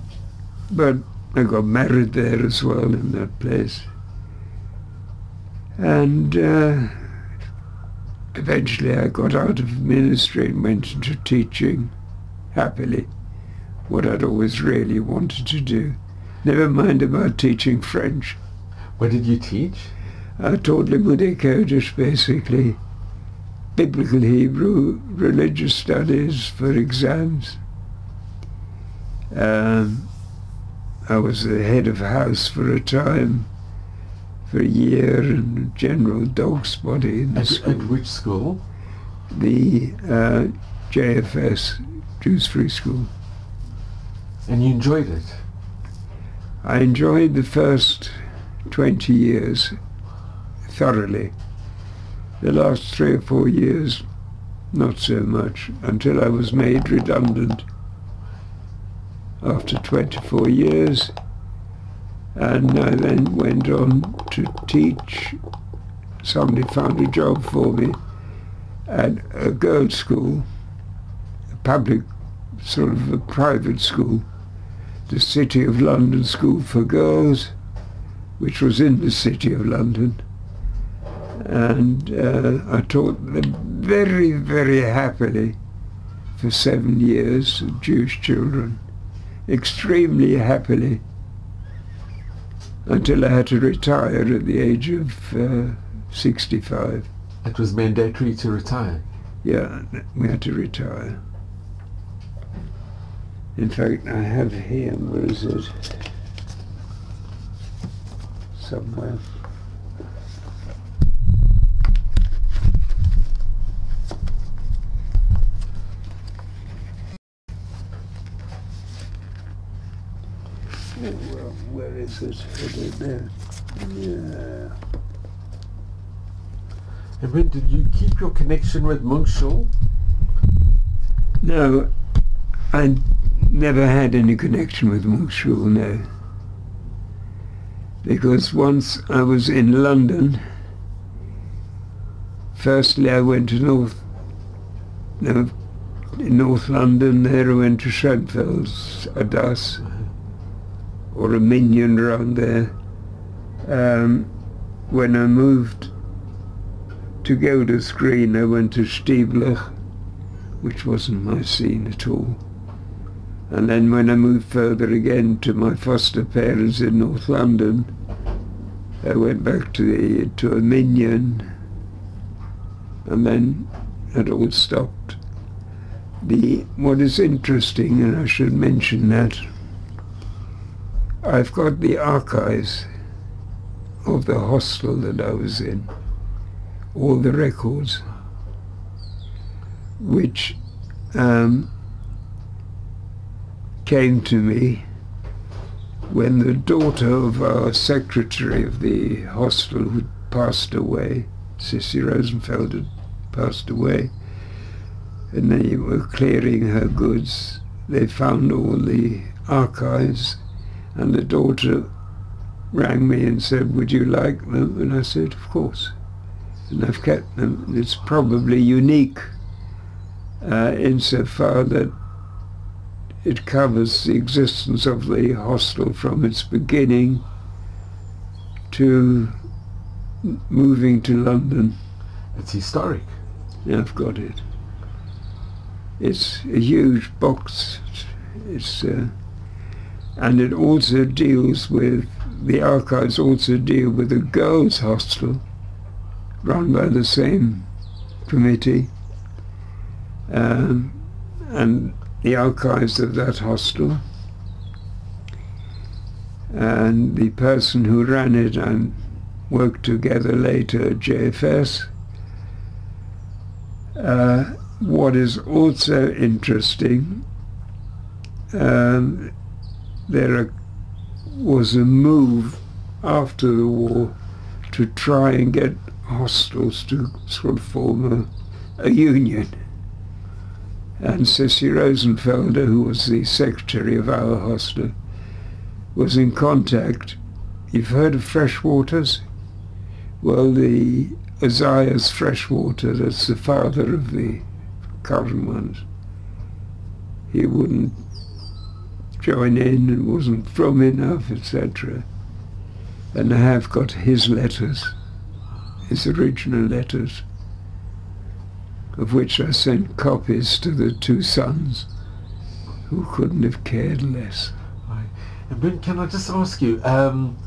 but I got married there as well in that place. And uh, eventually I got out of ministry and went into teaching happily, what I'd always really wanted to do. Never mind about teaching French. What did you teach? I taught Limudei Kodesh basically, biblical Hebrew, religious studies for exams. Um, I was the head of house for a time, for a year, and general dog spotty in the At, school. at which school? the uh, JFS, Jews Free School. And you enjoyed it? I enjoyed the first 20 years thoroughly. The last three or four years, not so much, until I was made redundant after 24 years. And I then went on to teach. Somebody found a job for me at a girls' school, a public, sort of a private school, the City of London School for Girls, which was in the City of London. And uh, I taught them very, very happily for seven years, Jewish children, extremely happily, until I had to retire at the age of uh, 65. It was mandatory to retire. Yeah, we had to retire. In fact, I have here, where is it? Somewhere. Where is it? I don't know. Yeah. And when did you keep your connection with Munchul? No, I never had any connection with Mosul, no. Because once I was in London, firstly I went to North, no, in North London, there I went to Schonfeld's, Adas, or a minion around there. Um, when I moved to Golders Green, I went to Stieblach, which wasn't my scene at all. And then when I moved further again to my foster parents in North London, I went back to the to a minion, and then it all stopped. The what is interesting, and I should mention that, I've got the archives of the hostel that I was in, all the records, which um, came to me when the daughter of our secretary of the hostel who passed away, Sissy Rosenfeld had passed away. and they were clearing her goods. They found all the archives, and the daughter rang me and said, would you like them? And I said, of course. And I've kept them. It's probably unique uh, insofar that it covers the existence of the hostel from its beginning to moving to London. It's historic. Yeah, I've got it. It's a huge box. It's uh, and it also deals with the archives also deal with a girls' hostel run by the same committee, um, and the archives of that hostel. And the person who ran it and worked together later at JFS. Uh, what is also interesting, um, there was a move after the war to try and get hostels to sort of form a, a union. And Sissy Rosenfelder, who was the secretary of our hostel, was in contact. You've heard of Freshwaters? Well, the Osias Freshwater, that's the father of the current ones. He wouldn't join in and wasn't frum enough, etc. And I have got his letters, his original letters, of which I sent copies to the two sons, who couldn't have cared less. Right. And can I just ask you, um,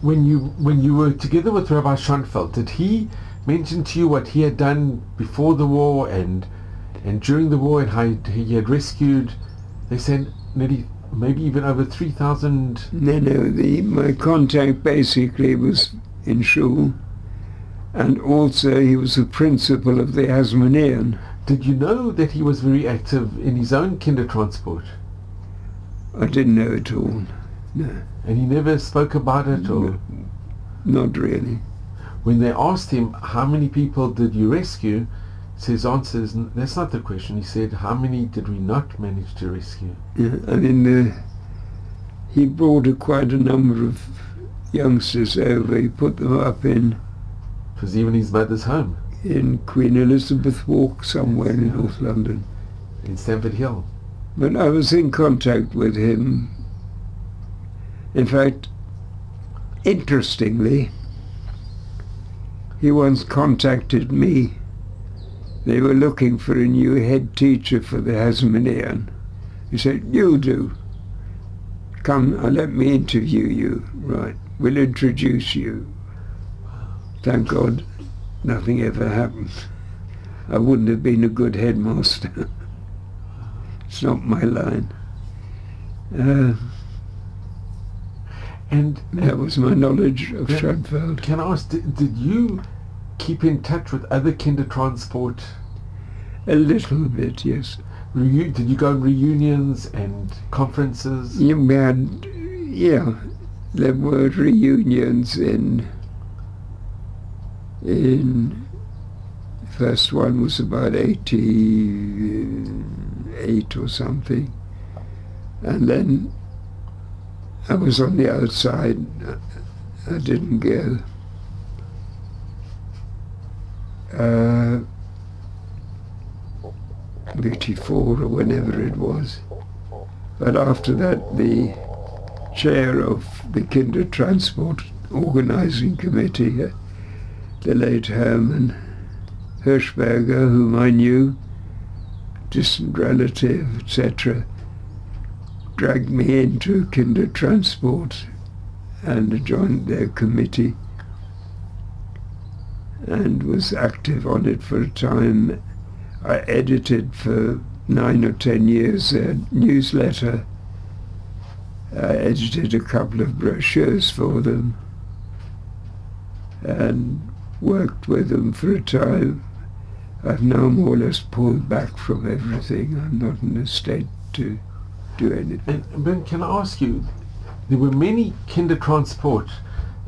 when you when you were together with Rabbi Schonfeld, did he mention to you what he had done before the war and and during the war and how he had rescued? They said nearly maybe even over three thousand. No, no. The my contact basically was in Shul, and also he was a principal of the Hasmonean. Did you know that he was very active in his own kinder transport? I didn't know at all. No. And he never spoke about it or No, not really. when they asked him how many people did you rescue, his answer is "N- that's not the question. He said how many did we not manage to rescue? Yeah, I mean, uh, he brought a, quite a number of youngsters over. He put them up in It was even his mother's home in Queen Elizabeth Walk somewhere in yeah. North London. in Stamford Hill. But I was in contact with him. In fact, interestingly, he once contacted me. They were looking for a new head teacher for the Hasmonean. He said, you do. Come, uh, let me interview you. Right, we'll introduce you. Thank God, nothing ever happened. I wouldn't have been a good headmaster. [laughs] it's not my line. Uh, And, that was my knowledge of. Schonfeld. can I ask, did, did you keep in touch with other kinder transport? A little bit, yes. Reu- did you go on reunions and conferences? Yeah, we had, yeah, there were reunions in, in, first one was about 88 or something. And then I was on the outside. I didn't go. Uh, 84 or whenever it was. But after that, the chair of the Kinder Transport Organizing Committee, uh, the late Herman Hirschberger, whom I knew, distant relative, etc., dragged me into Kinder Transport and joined their committee and was active on it for a time. I edited for nine or ten years a newsletter. I edited a couple of brochures for them and worked with them for a time. I've now more or less pulled back from everything. I'm not in a state to do anything. And Ben, can I ask you, there were many kinder transport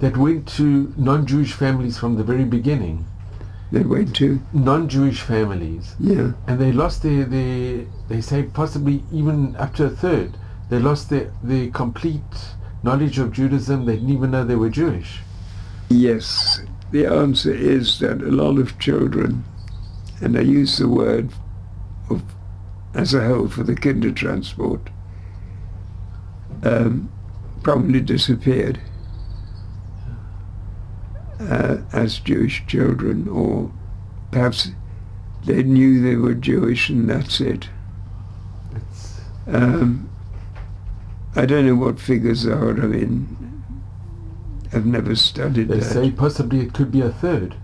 that went to non-Jewish families from the very beginning. They went to. non-Jewish families, Yeah. and they lost their, their they say possibly even up to a third. They lost their, their complete knowledge of Judaism. They didn't even know they were Jewish. Yes. The answer is that a lot of children, and I use the word of, as a whole for the kinder transport, um, probably disappeared uh, as Jewish children, or perhaps they knew they were Jewish and that's it. Um, I don't know what figures are. I mean, I've never studied they that. say possibly it could be a third.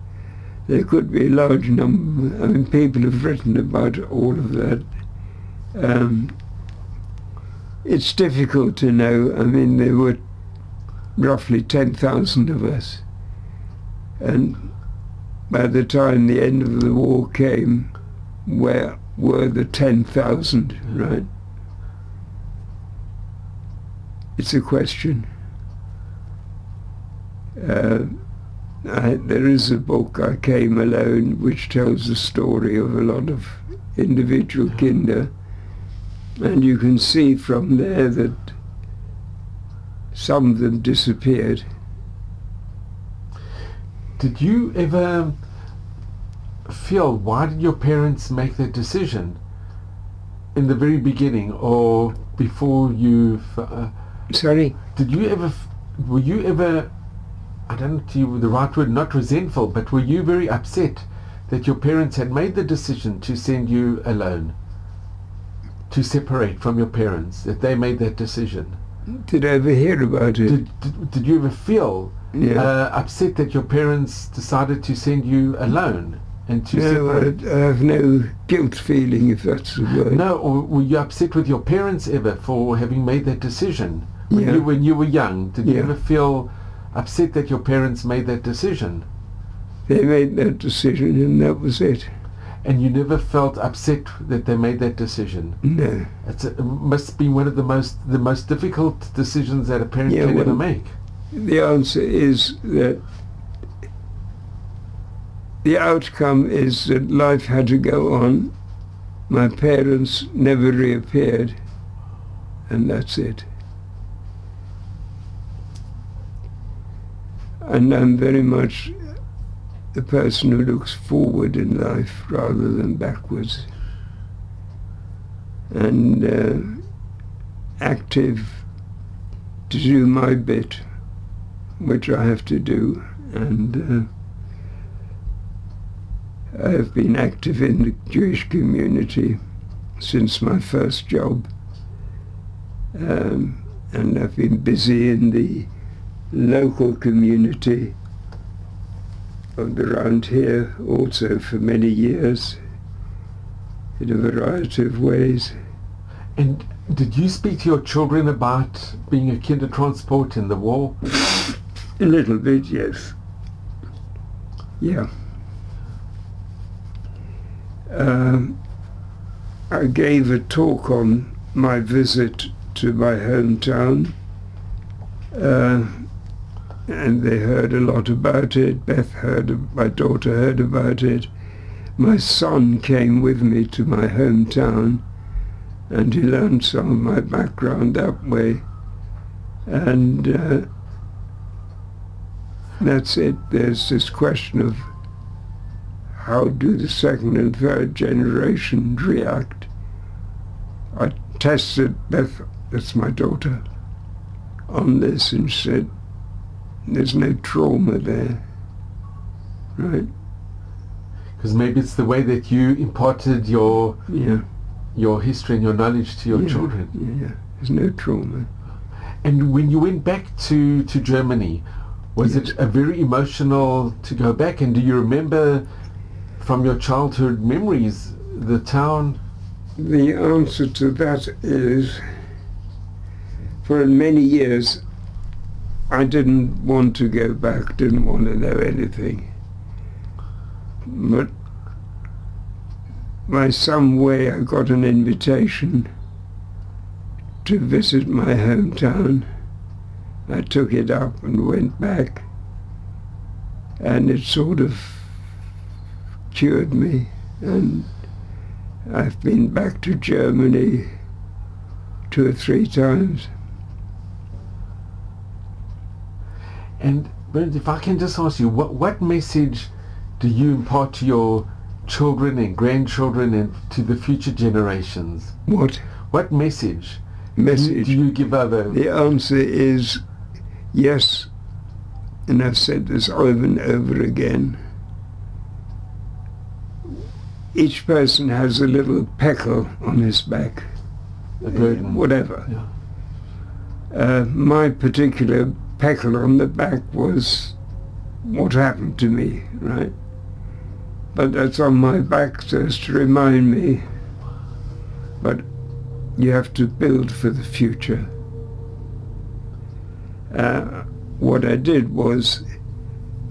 there could be a large number. I mean, people have written about all of that. Um, it's difficult to know. I mean, there were roughly 10,000 of us. And by the time the end of the war came, where were the 10,000, right? It's a question. Uh, I, there is a book, I Came Alone, which tells the story of a lot of individual kinder. And you can see from there that some of them disappeared. Did you ever feel why did your parents make that decision in the very beginning or before you? Uh, Sorry? did you ever? Were you ever? I don't know you the right word, not resentful, but were you very upset that your parents had made the decision to send you alone, to separate from your parents, that they made that decision? Did I ever hear about it? Did, did, did you ever feel yeah. uh, upset that your parents decided to send you alone and to no, I, separate? I have no guilt feeling, if that's the word. No, or were you upset with your parents ever for having made that decision when Yeah. you when you were young? Did you ever feel upset that your parents made that decision, They made that decision and that was it. and you never felt upset that they made that decision? No. It's a, it must be one of the most the most difficult decisions that a parent Yeah, can ever make. The answer is that the outcome is that life had to go on. My parents never reappeared, and that's it. And I'm very much the person who looks forward in life rather than backwards. And uh, active to do my bit which I have to do, and uh, I have been active in the Jewish community since my first job, um, and I've been busy in the local community around here also for many years in a variety of ways. And did you speak to your children about being a kindertransport in the war? A little bit, yes. Yeah. Um, I gave a talk on my visit to my hometown, uh, and they heard a lot about it. Beth heard, my daughter heard about it. My son came with me to my hometown, and he learned some of my background that way. And uh, that's it. There's this question of how do the second and third generation react. I tested Beth, that's my daughter, on this and she said, there's no trauma there. Right? Because maybe it's the way that you imparted your Yeah. your history and your knowledge to your yeah, children. Yeah, yeah. There's no trauma. And when you went back to, to Germany, was Yes. it a very emotional to go back? And do you remember from your childhood memories the town? The answer to that is, for many years, I didn't want to go back, didn't want to know anything. But by some way I got an invitation to visit my hometown. I took it up and went back. And it sort of cured me, and I've been back to Germany two or three times. And if I can just ask you, what what message do you impart to your children and grandchildren and to the future generations? What What message, do you- message? do you give other? The answer is yes, and I've said this over and over again. Each person has a little peckle on his back, whatever. Yeah. Uh, my particular peckle on the back was what happened to me, right? But that's on my back just to remind me. But you have to build for the future. Uh, what I did was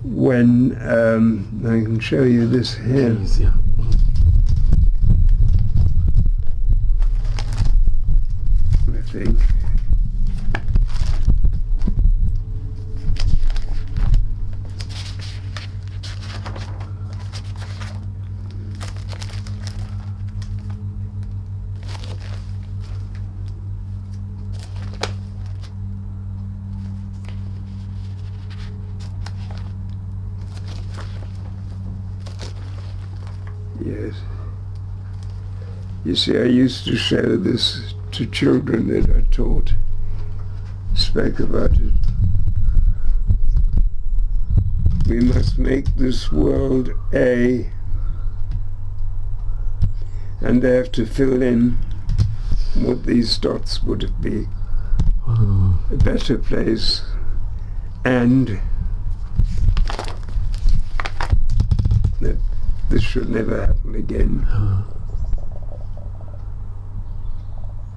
when um, I can show you this here. Please, yeah. I think. Yes. You see, I used to show this to children that I taught. Spoke about it. We must make this world A, and they have to fill in what these dots would be. Oh, A better place, and that this should never happen again. oh.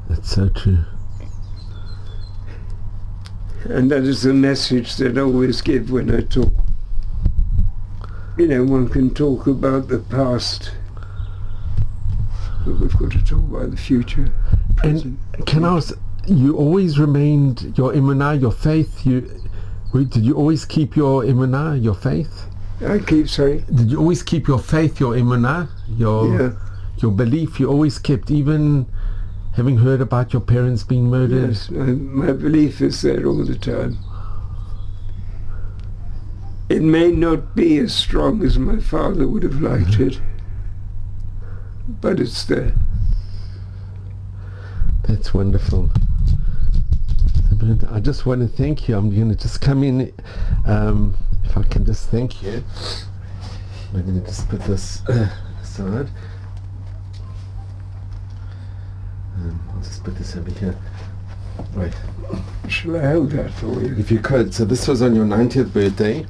That's so true. And that is the message that I always give when I talk. You know, one can talk about the past, but we've got to talk about the future. present. Can I ask, you always remained your emunah, your faith, you, did you always keep your emunah, your faith? I keep saying, Did you always keep your faith, your emunah, your, yeah, your belief, you always kept, even having heard about your parents being murdered? yes, I, my belief is there all the time. It may not be as strong as my father would have liked it, but it's there. That's wonderful. I just want to thank you. I'm going to just come in. Um, if I can just thank you. I'm going to just put this uh, aside. I'll just put this over here. Right. Shall I hold that for you? If you could. So this was on your 90th birthday.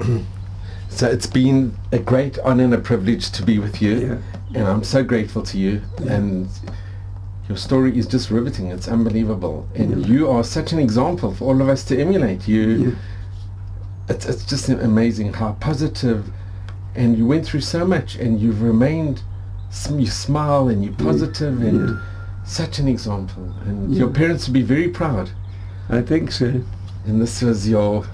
[clears throat] So it's been a great honor and a privilege to be with you. Yeah. And I'm so grateful to you. Yeah. And your story is just riveting. It's unbelievable. And Yeah. you are such an example for all of us to emulate. You, it's, it's just amazing how positive, and you went through so much, and you've remained. You smile and you're mm. positive, and Yeah. such an example. And Yeah. your mm. parents would be very proud. I think so. And this was your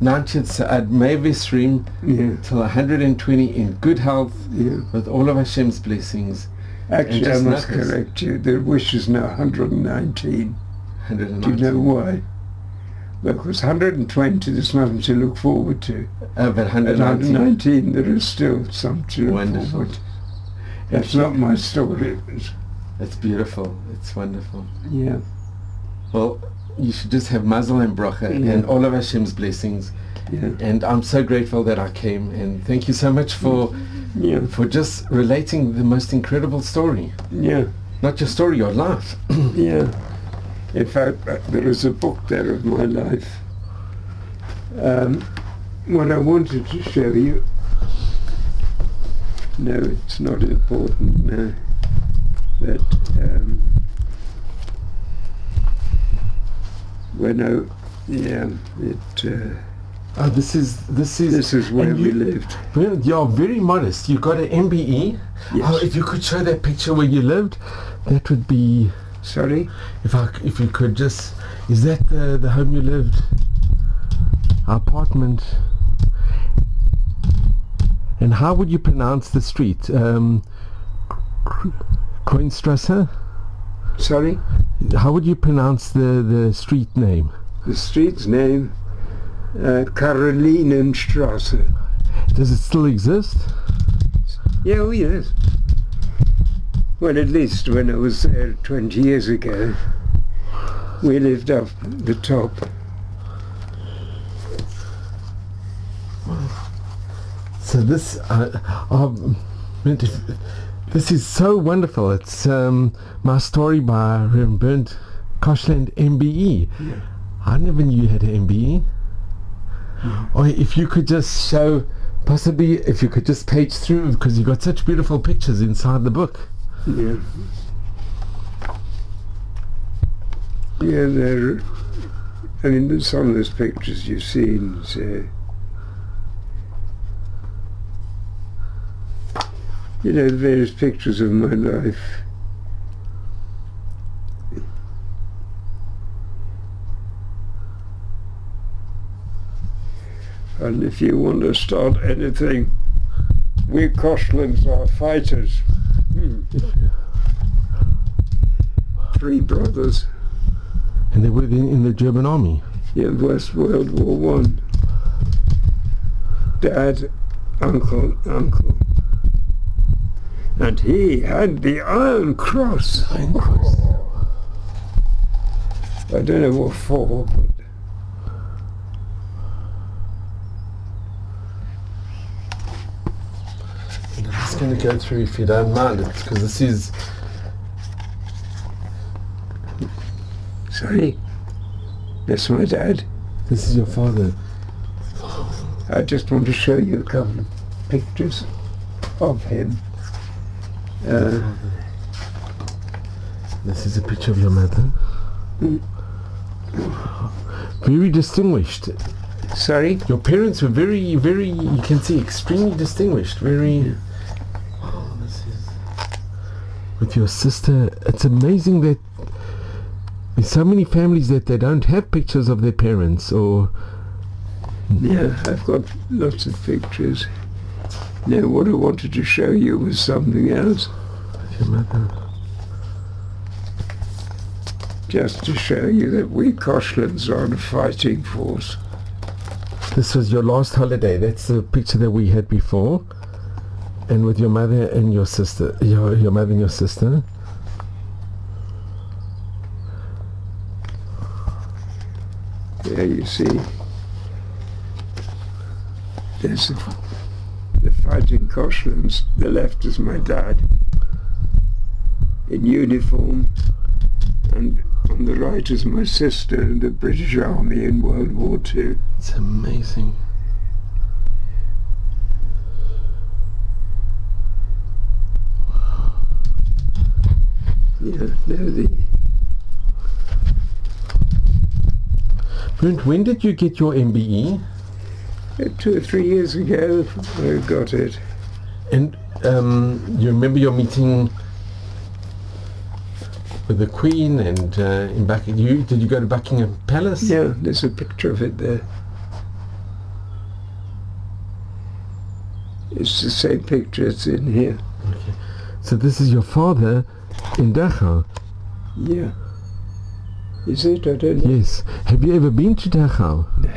90th Sa'ad Mavis Reem Yeah. till 120 in good health Yeah. with all of Hashem's blessings. Actually, I must knuckles. correct you. The wish is now 119. 119. Do you know why? Because 120, there's nothing to look forward to. Uh, but 119. 119, there is still some to look Wonderful. forward to. That's not my story. It's, It's beautiful. It's wonderful. yeah. Well, you should just have mazel and bracha Yeah. and all of Hashem's blessings. Yeah. And I'm so grateful that I came. And thank you so much for Yeah. for just relating the most incredible story. Yeah. Not your story, your life. Yeah. In fact, there is a book there of my life. Um, what I wanted to show you. No, it's not important now. But um, when I, yeah, it. Uh, Oh, this is this is this is where we you- lived. Well, you're very modest. You got an MBE. Yes. Oh, if you could show that picture where you lived, that would be. Sorry. If I, if you could just, is that the the home you lived? apartment. And how would you pronounce the street? Um, Koinstrasse? Sorry? How would you pronounce the, the street name? The street's name, uh, Karolinenstrasse. Does it still exist? Yeah, oh yes. Well, at least when I was there 20 years ago, we lived up the top. So this, uh, um, this is so wonderful. It's um, my story by Bernd Koschland MBE. Yeah. I never knew you had an MBE. Yeah. Or if you could just show, possibly if you could just page through, because you've got such beautiful pictures inside the book. Yeah. Yeah, there. I mean, some of those pictures you've seen, so, you know, the various pictures of my life. And if you want to start anything, we Koschlands are fighters. Hmm. Three brothers. And they were in, in the German army. Yeah, West World War One. Dad, uncle, uncle. And he had the Iron Cross. Iron Cross. I don't know what for, but And I'm just going to go through if you don't mind it, because this is sorry. That's my dad. this is your father. I just want to show you a couple of pictures of him. Uh, This is a picture of your mother. Mm. Very distinguished. sorry? Your parents were very, very, you can see, extremely distinguished. Very. With your sister, it's amazing that there's so many families that they don't have pictures of their parents or. Yeah, I've got lots of pictures. Now, what I wanted to show you was something else, Your mother. just to show you that we Koschlands are a fighting force. This was your last holiday. That's the picture that we had before. And with your mother and your sister. Your, your mother and your sister. There you see. There's the, the fighting Koschlands. The left is my dad in uniform, and on the right is my sister in the British Army in World War Two. It's amazing. Yeah, no, the Bernd, when did you get your MBE? uh, two or three years ago I got it. And um, you remember your meeting with the Queen and uh, in Buck- you did you go to Buckingham Palace? Yeah, there's a picture of it there. It's the same picture it's in here. Okay. So this is your father in Dachau. Yeah. Is it? I don't know. Yes. Have you ever been to Dachau? No.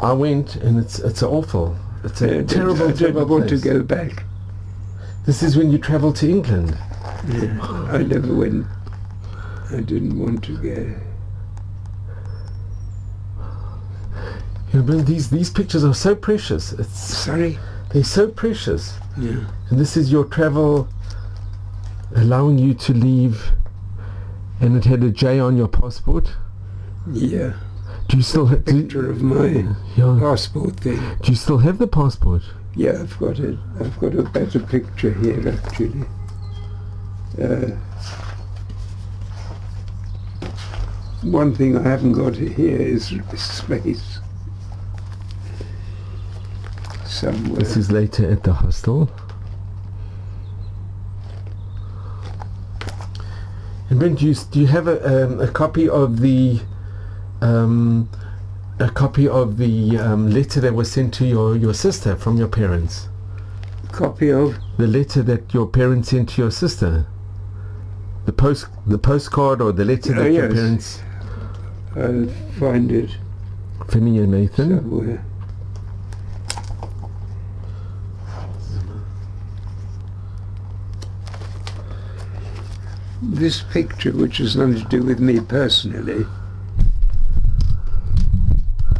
I, I went and it's it's awful. It's I a don't- terrible, I terrible want place. to go back. This is when you travel to England. Yeah. I never went. I didn't want to go. Yeah, but these these pictures are so precious. It's Sorry? they're so precious. Yeah. And this is your travel allowing you to leave and it had a J on your passport. Yeah. Do you still have Picture of my yeah, passport thing. do you still have the passport? Yeah, I've got it. I've got a better picture here actually. Uh, one thing I haven't got here is space. Somewhere. This is later at the hostel. And Ben, do you, do you have a, um, a copy of the um, a copy of the um, letter that was sent to your, your sister from your parents? Copy of? The letter that your parents sent to your sister? The post the postcard or the letter Oh, that your parents I'll find it Finney and Nathan? somewhere. This picture, which has nothing to do with me personally,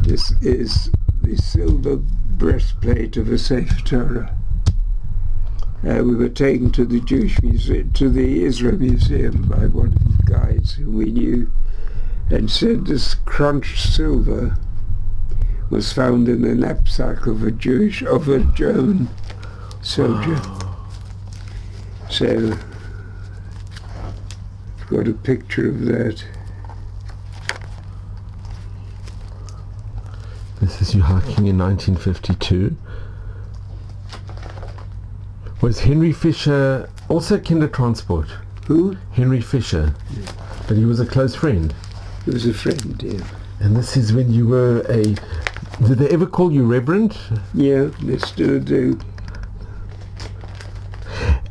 this is the silver breastplate of a Sefer Torah. Uh, we were taken to the Jewish Museum, to the Israel Museum by one of the guides who we knew, and said this crunched silver was found in the knapsack of a Jewish, of a German soldier. So, got a picture of that. This is you hiking in 1952. Was Henry Fisher also kinder transport? Who? Henry Fisher. But he was a close friend. He was a friend, yeah. And this is when you were a... Did they ever call you Reverend? Yeah, they still do.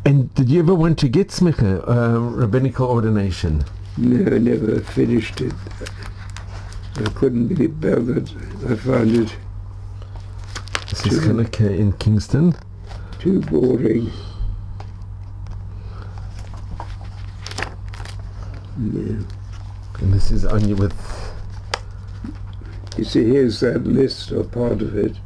And did you ever want to get smicha, uh, rabbinical ordination? No, I never finished it. I couldn't be bothered. I found it This is. Kanaka in Kingston. too boring. No. And this is only with... You see, here's that list or part of it.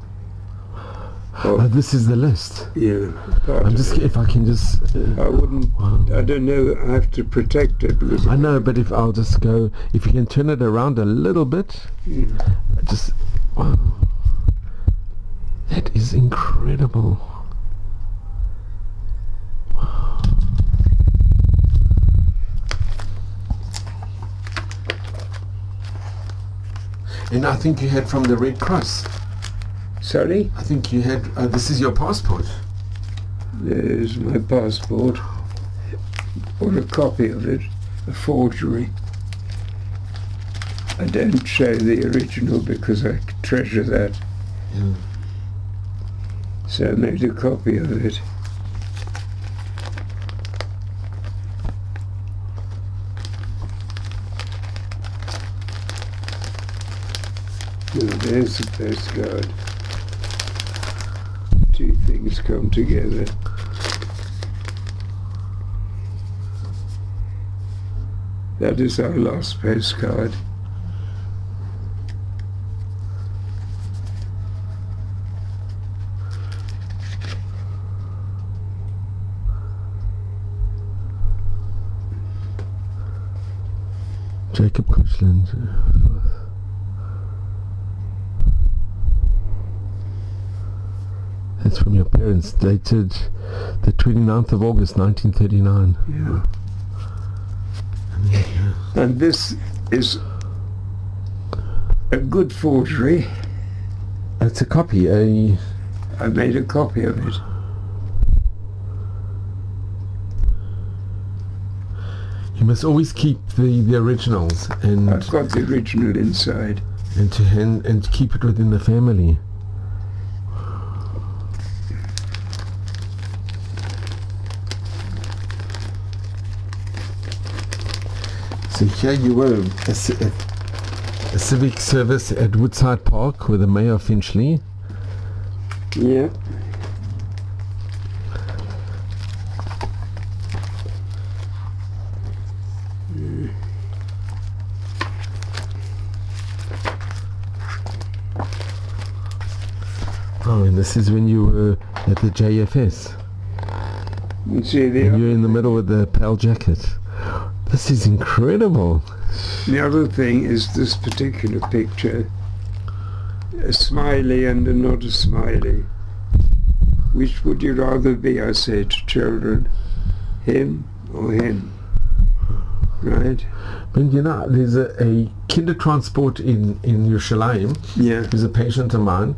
Oh, Oh, this is the list. yeah, I'm just... If I can just... Uh, I wouldn't, wow. I don't know, I have to protect it because I know, but if I'll just go... If you can turn it around a little bit... Yeah. Just... Wow. That is incredible. Wow. And I think you had from the Red Cross. Sorry? I think you had... Uh, this is your passport. There's my passport, or a copy of it, a forgery. I don't show the original because I treasure that, Yeah. so I made a copy of it. Oh, there's the postcard. Things come together. That is our last postcard. Jacob Koschland. That's from your parents, dated the 29th of August 1939. Yeah. And this is a good forgery. It's a copy, a I made a copy of it. you must always keep the, the originals and I've got the original inside. and to hand, and keep it within the family. So here you were, a, a, a civic service at Woodside Park with the Mayor of Finchley. Yeah. Oh, and this is when you were at the JFS. You see the, And you're in the middle with the pale jacket. This is incredible. the other thing is this particular picture. A smiley and a not a smiley. Which would you rather be, I say to children? Him or him? Right? But you know, there's a, a kindertransport in, in Yerushalayim Yeah. who's a patient of mine,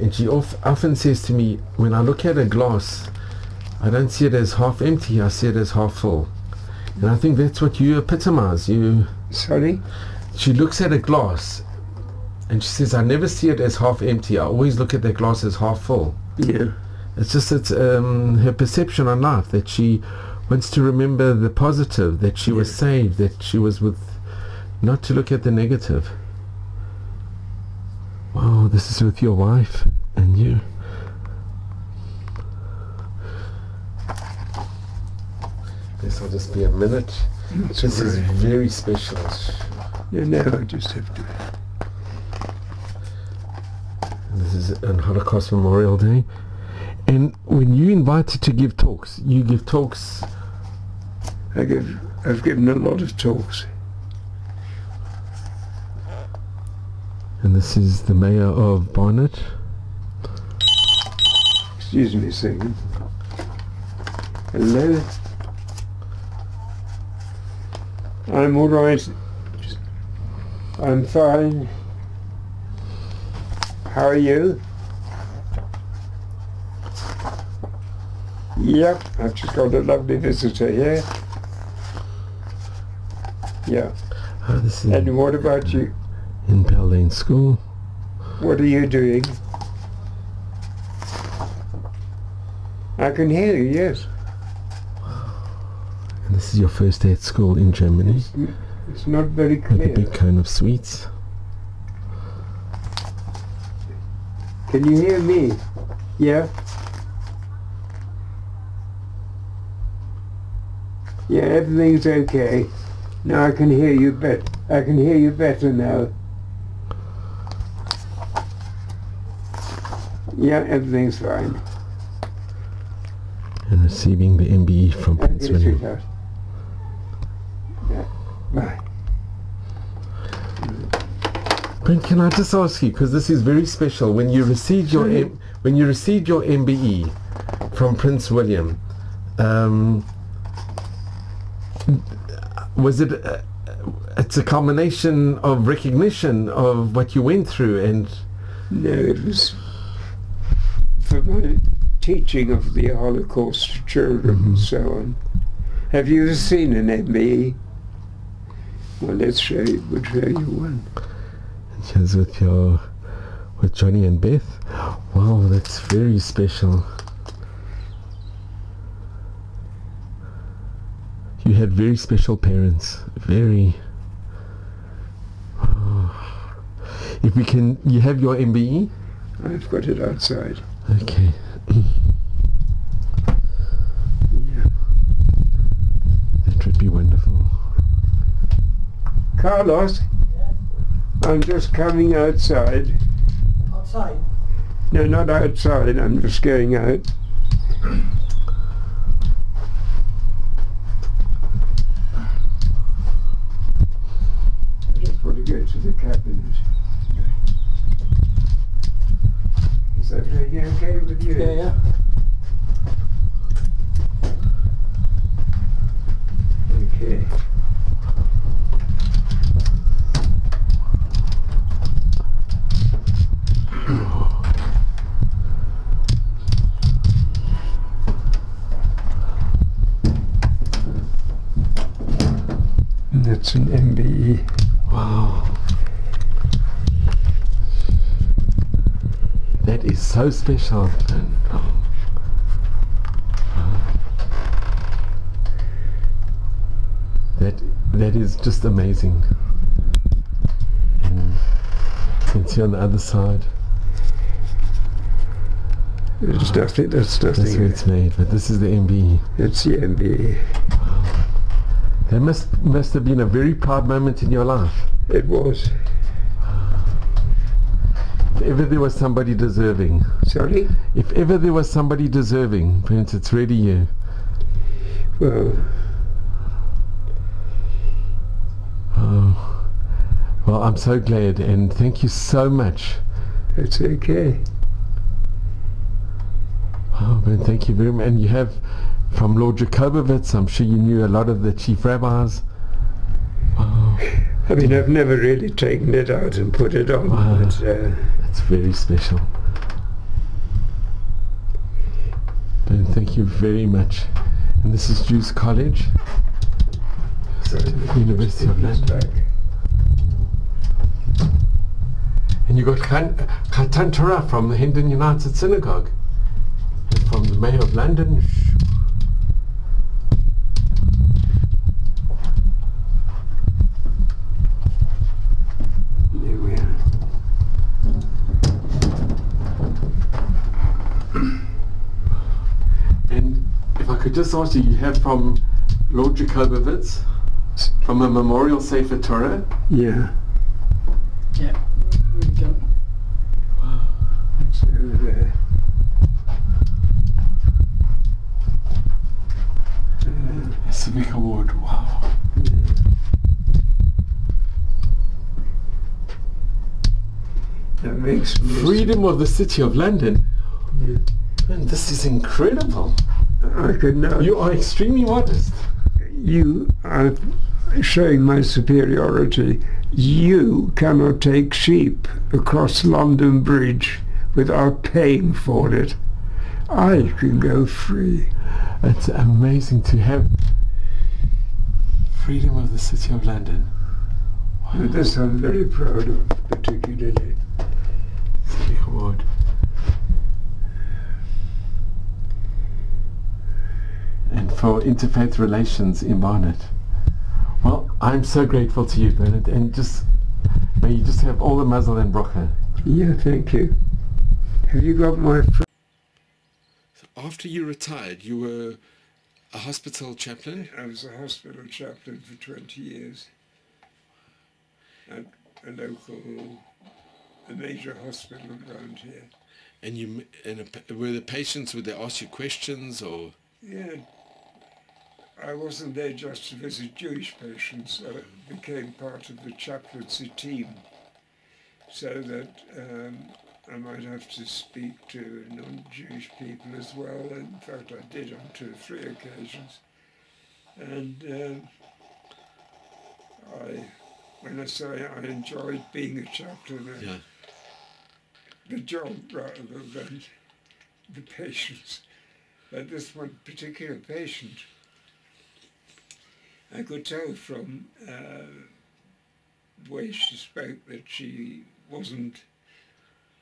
and she of, often says to me, when I look at a glass, I don't see it as half empty, I see it as half full. And I think that's what you epitomize. You, Sorry? she looks at a glass, And she says, I never see it as half empty. I always look at that glass as half full. Yeah. It's just it's um, her perception on life that she wants to remember the positive, that she was saved, that she was with, not to look at the negative. Wow, this is with your wife and you. This will just be a minute. That's This is very special. No, I just have to. This is on Holocaust Memorial Day. And when you invited to give talks, you give talks I give. I've given a lot of talks. And this is the mayor of Barnet. Excuse me a second. Hello. I'm all right. I'm fine. How are you? Yep, I've just got a lovely visitor here. Yeah. Oh, this is And what about you? in Bell Lane School. What are you doing? I can hear you, yes. This is your first day at school in Germany It's not very clear. with a big cone of sweets. Can you hear me? Yeah? Yeah, everything's okay. Now I can hear you bet I can hear you better now. Yeah, everything's fine. And receiving the MBE from Prince Okay, William. sweetheart. Yeah. Bye. Bernd, can I just ask you, because this is very special, when you received your M- when you received your MBE from Prince William, um, was it? Uh, it's a combination of recognition of what you went through, and No, it was for my teaching of the Holocaust to children Mhm. and so on. Have you ever seen an MBE? Well, let's show you. We'll show you one. Yes, with your with Johnny and Beth. Wow, that's very special. You had very special parents. Very. Oh. [sighs] If we can, you have your MBE. I've got it outside. Okay. [clears throat] Yeah. That would be wonderful. Carlos, I'm just coming outside. Outside. No, not outside. I'm just going out. I just want to go to the cabinet. Is that really okay with you? Yeah, yeah. Okay. An. MBE. Wow. That is so special. And, oh. That that is just amazing. And you can see on the other side. There's nothing, that's That's where it's made, but this is the MB. It's the MBE. That must must have been a very proud moment in your life. It was. If ever there was somebody deserving, Sorry? if ever there was somebody deserving, Prince, it's really you. Well, Oh. Well, I'm so glad, and thank you so much. it's okay. Oh, man, thank you very much. And you have, from Lord Jakobovits. I'm sure you knew a lot of the chief rabbis. Wow, I mean, I've never really taken it out and put it on, Wow. but uh, that's very special. Ben, thank you very much. And this is Jews College, sorry, University of London. back. you got Khan, Khatan Torah from the Hendon United Synagogue. And from the Mayor of London. There we are. And if I could just ask you, you have from Lord Jakobovits, from a memorial Sefer Torah. Yeah. Yeah, really good. It's over there. Uh, A Civic Award, wow. that makes Freedom of the City of London. Yeah. Man, this is incredible. I could know You are extremely modest. you are showing my superiority. You cannot take sheep across London Bridge without paying for it. I can go free. It's amazing to have freedom of the City of London. And this I'm very proud of, particularly. Civic And for interfaith relations in Barnet. Well, I'm so grateful to you, Bernard, and just may you just have all the mazel and brocha. Yeah, thank you. Have you got my fr- After you retired, you were a hospital chaplain. I was a hospital chaplain for 20 years at a local, a major hospital around here. And you and a, were the patients? Would they ask you questions or? Yeah, I wasn't there just to visit Jewish patients. I became part of the chaplaincy team so that um, I might have to speak to non-Jewish people as well. In fact, I did on two or three occasions. And um I, when I say I enjoyed being a chaplain, I- Yeah. the job rather than the patients. But this one particular patient, I could tell from uh, the way she spoke that she wasn't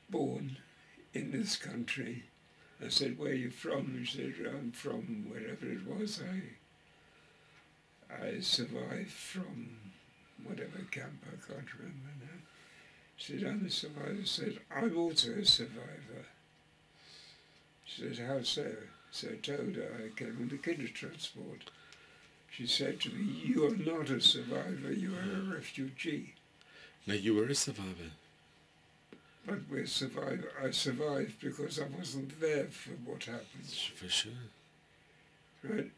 born in this country. I said, where are you from? And she said, I'm from wherever it was. I, I survived from whatever camp, I can't remember now. She said, I'm a survivor. I said, I'm also a survivor. She said, how so? So I told her I came in the kinder transport. She said to me, you are not a survivor, you are a refugee. No, you were a survivor. But we're survivor. I survived because I wasn't there for what happened. For sure. Right?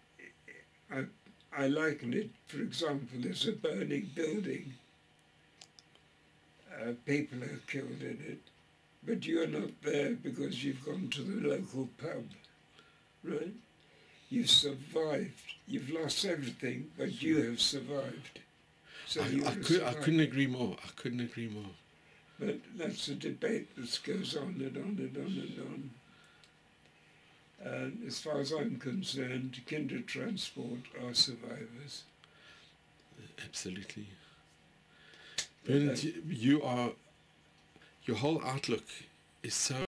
I, I liken it, for example, there's a burning building. Uh, people are killed in it, but you're not there because you've gone to the local pub, right? You've survived. You've lost everything, but you have survived. So I, I, could, I couldn't agree more. I couldn't agree more. But that's a debate that goes on and on and on and on. And as far as I'm concerned, kinder transport are survivors. Uh, absolutely. Bernard, you, you are, your whole outlook is so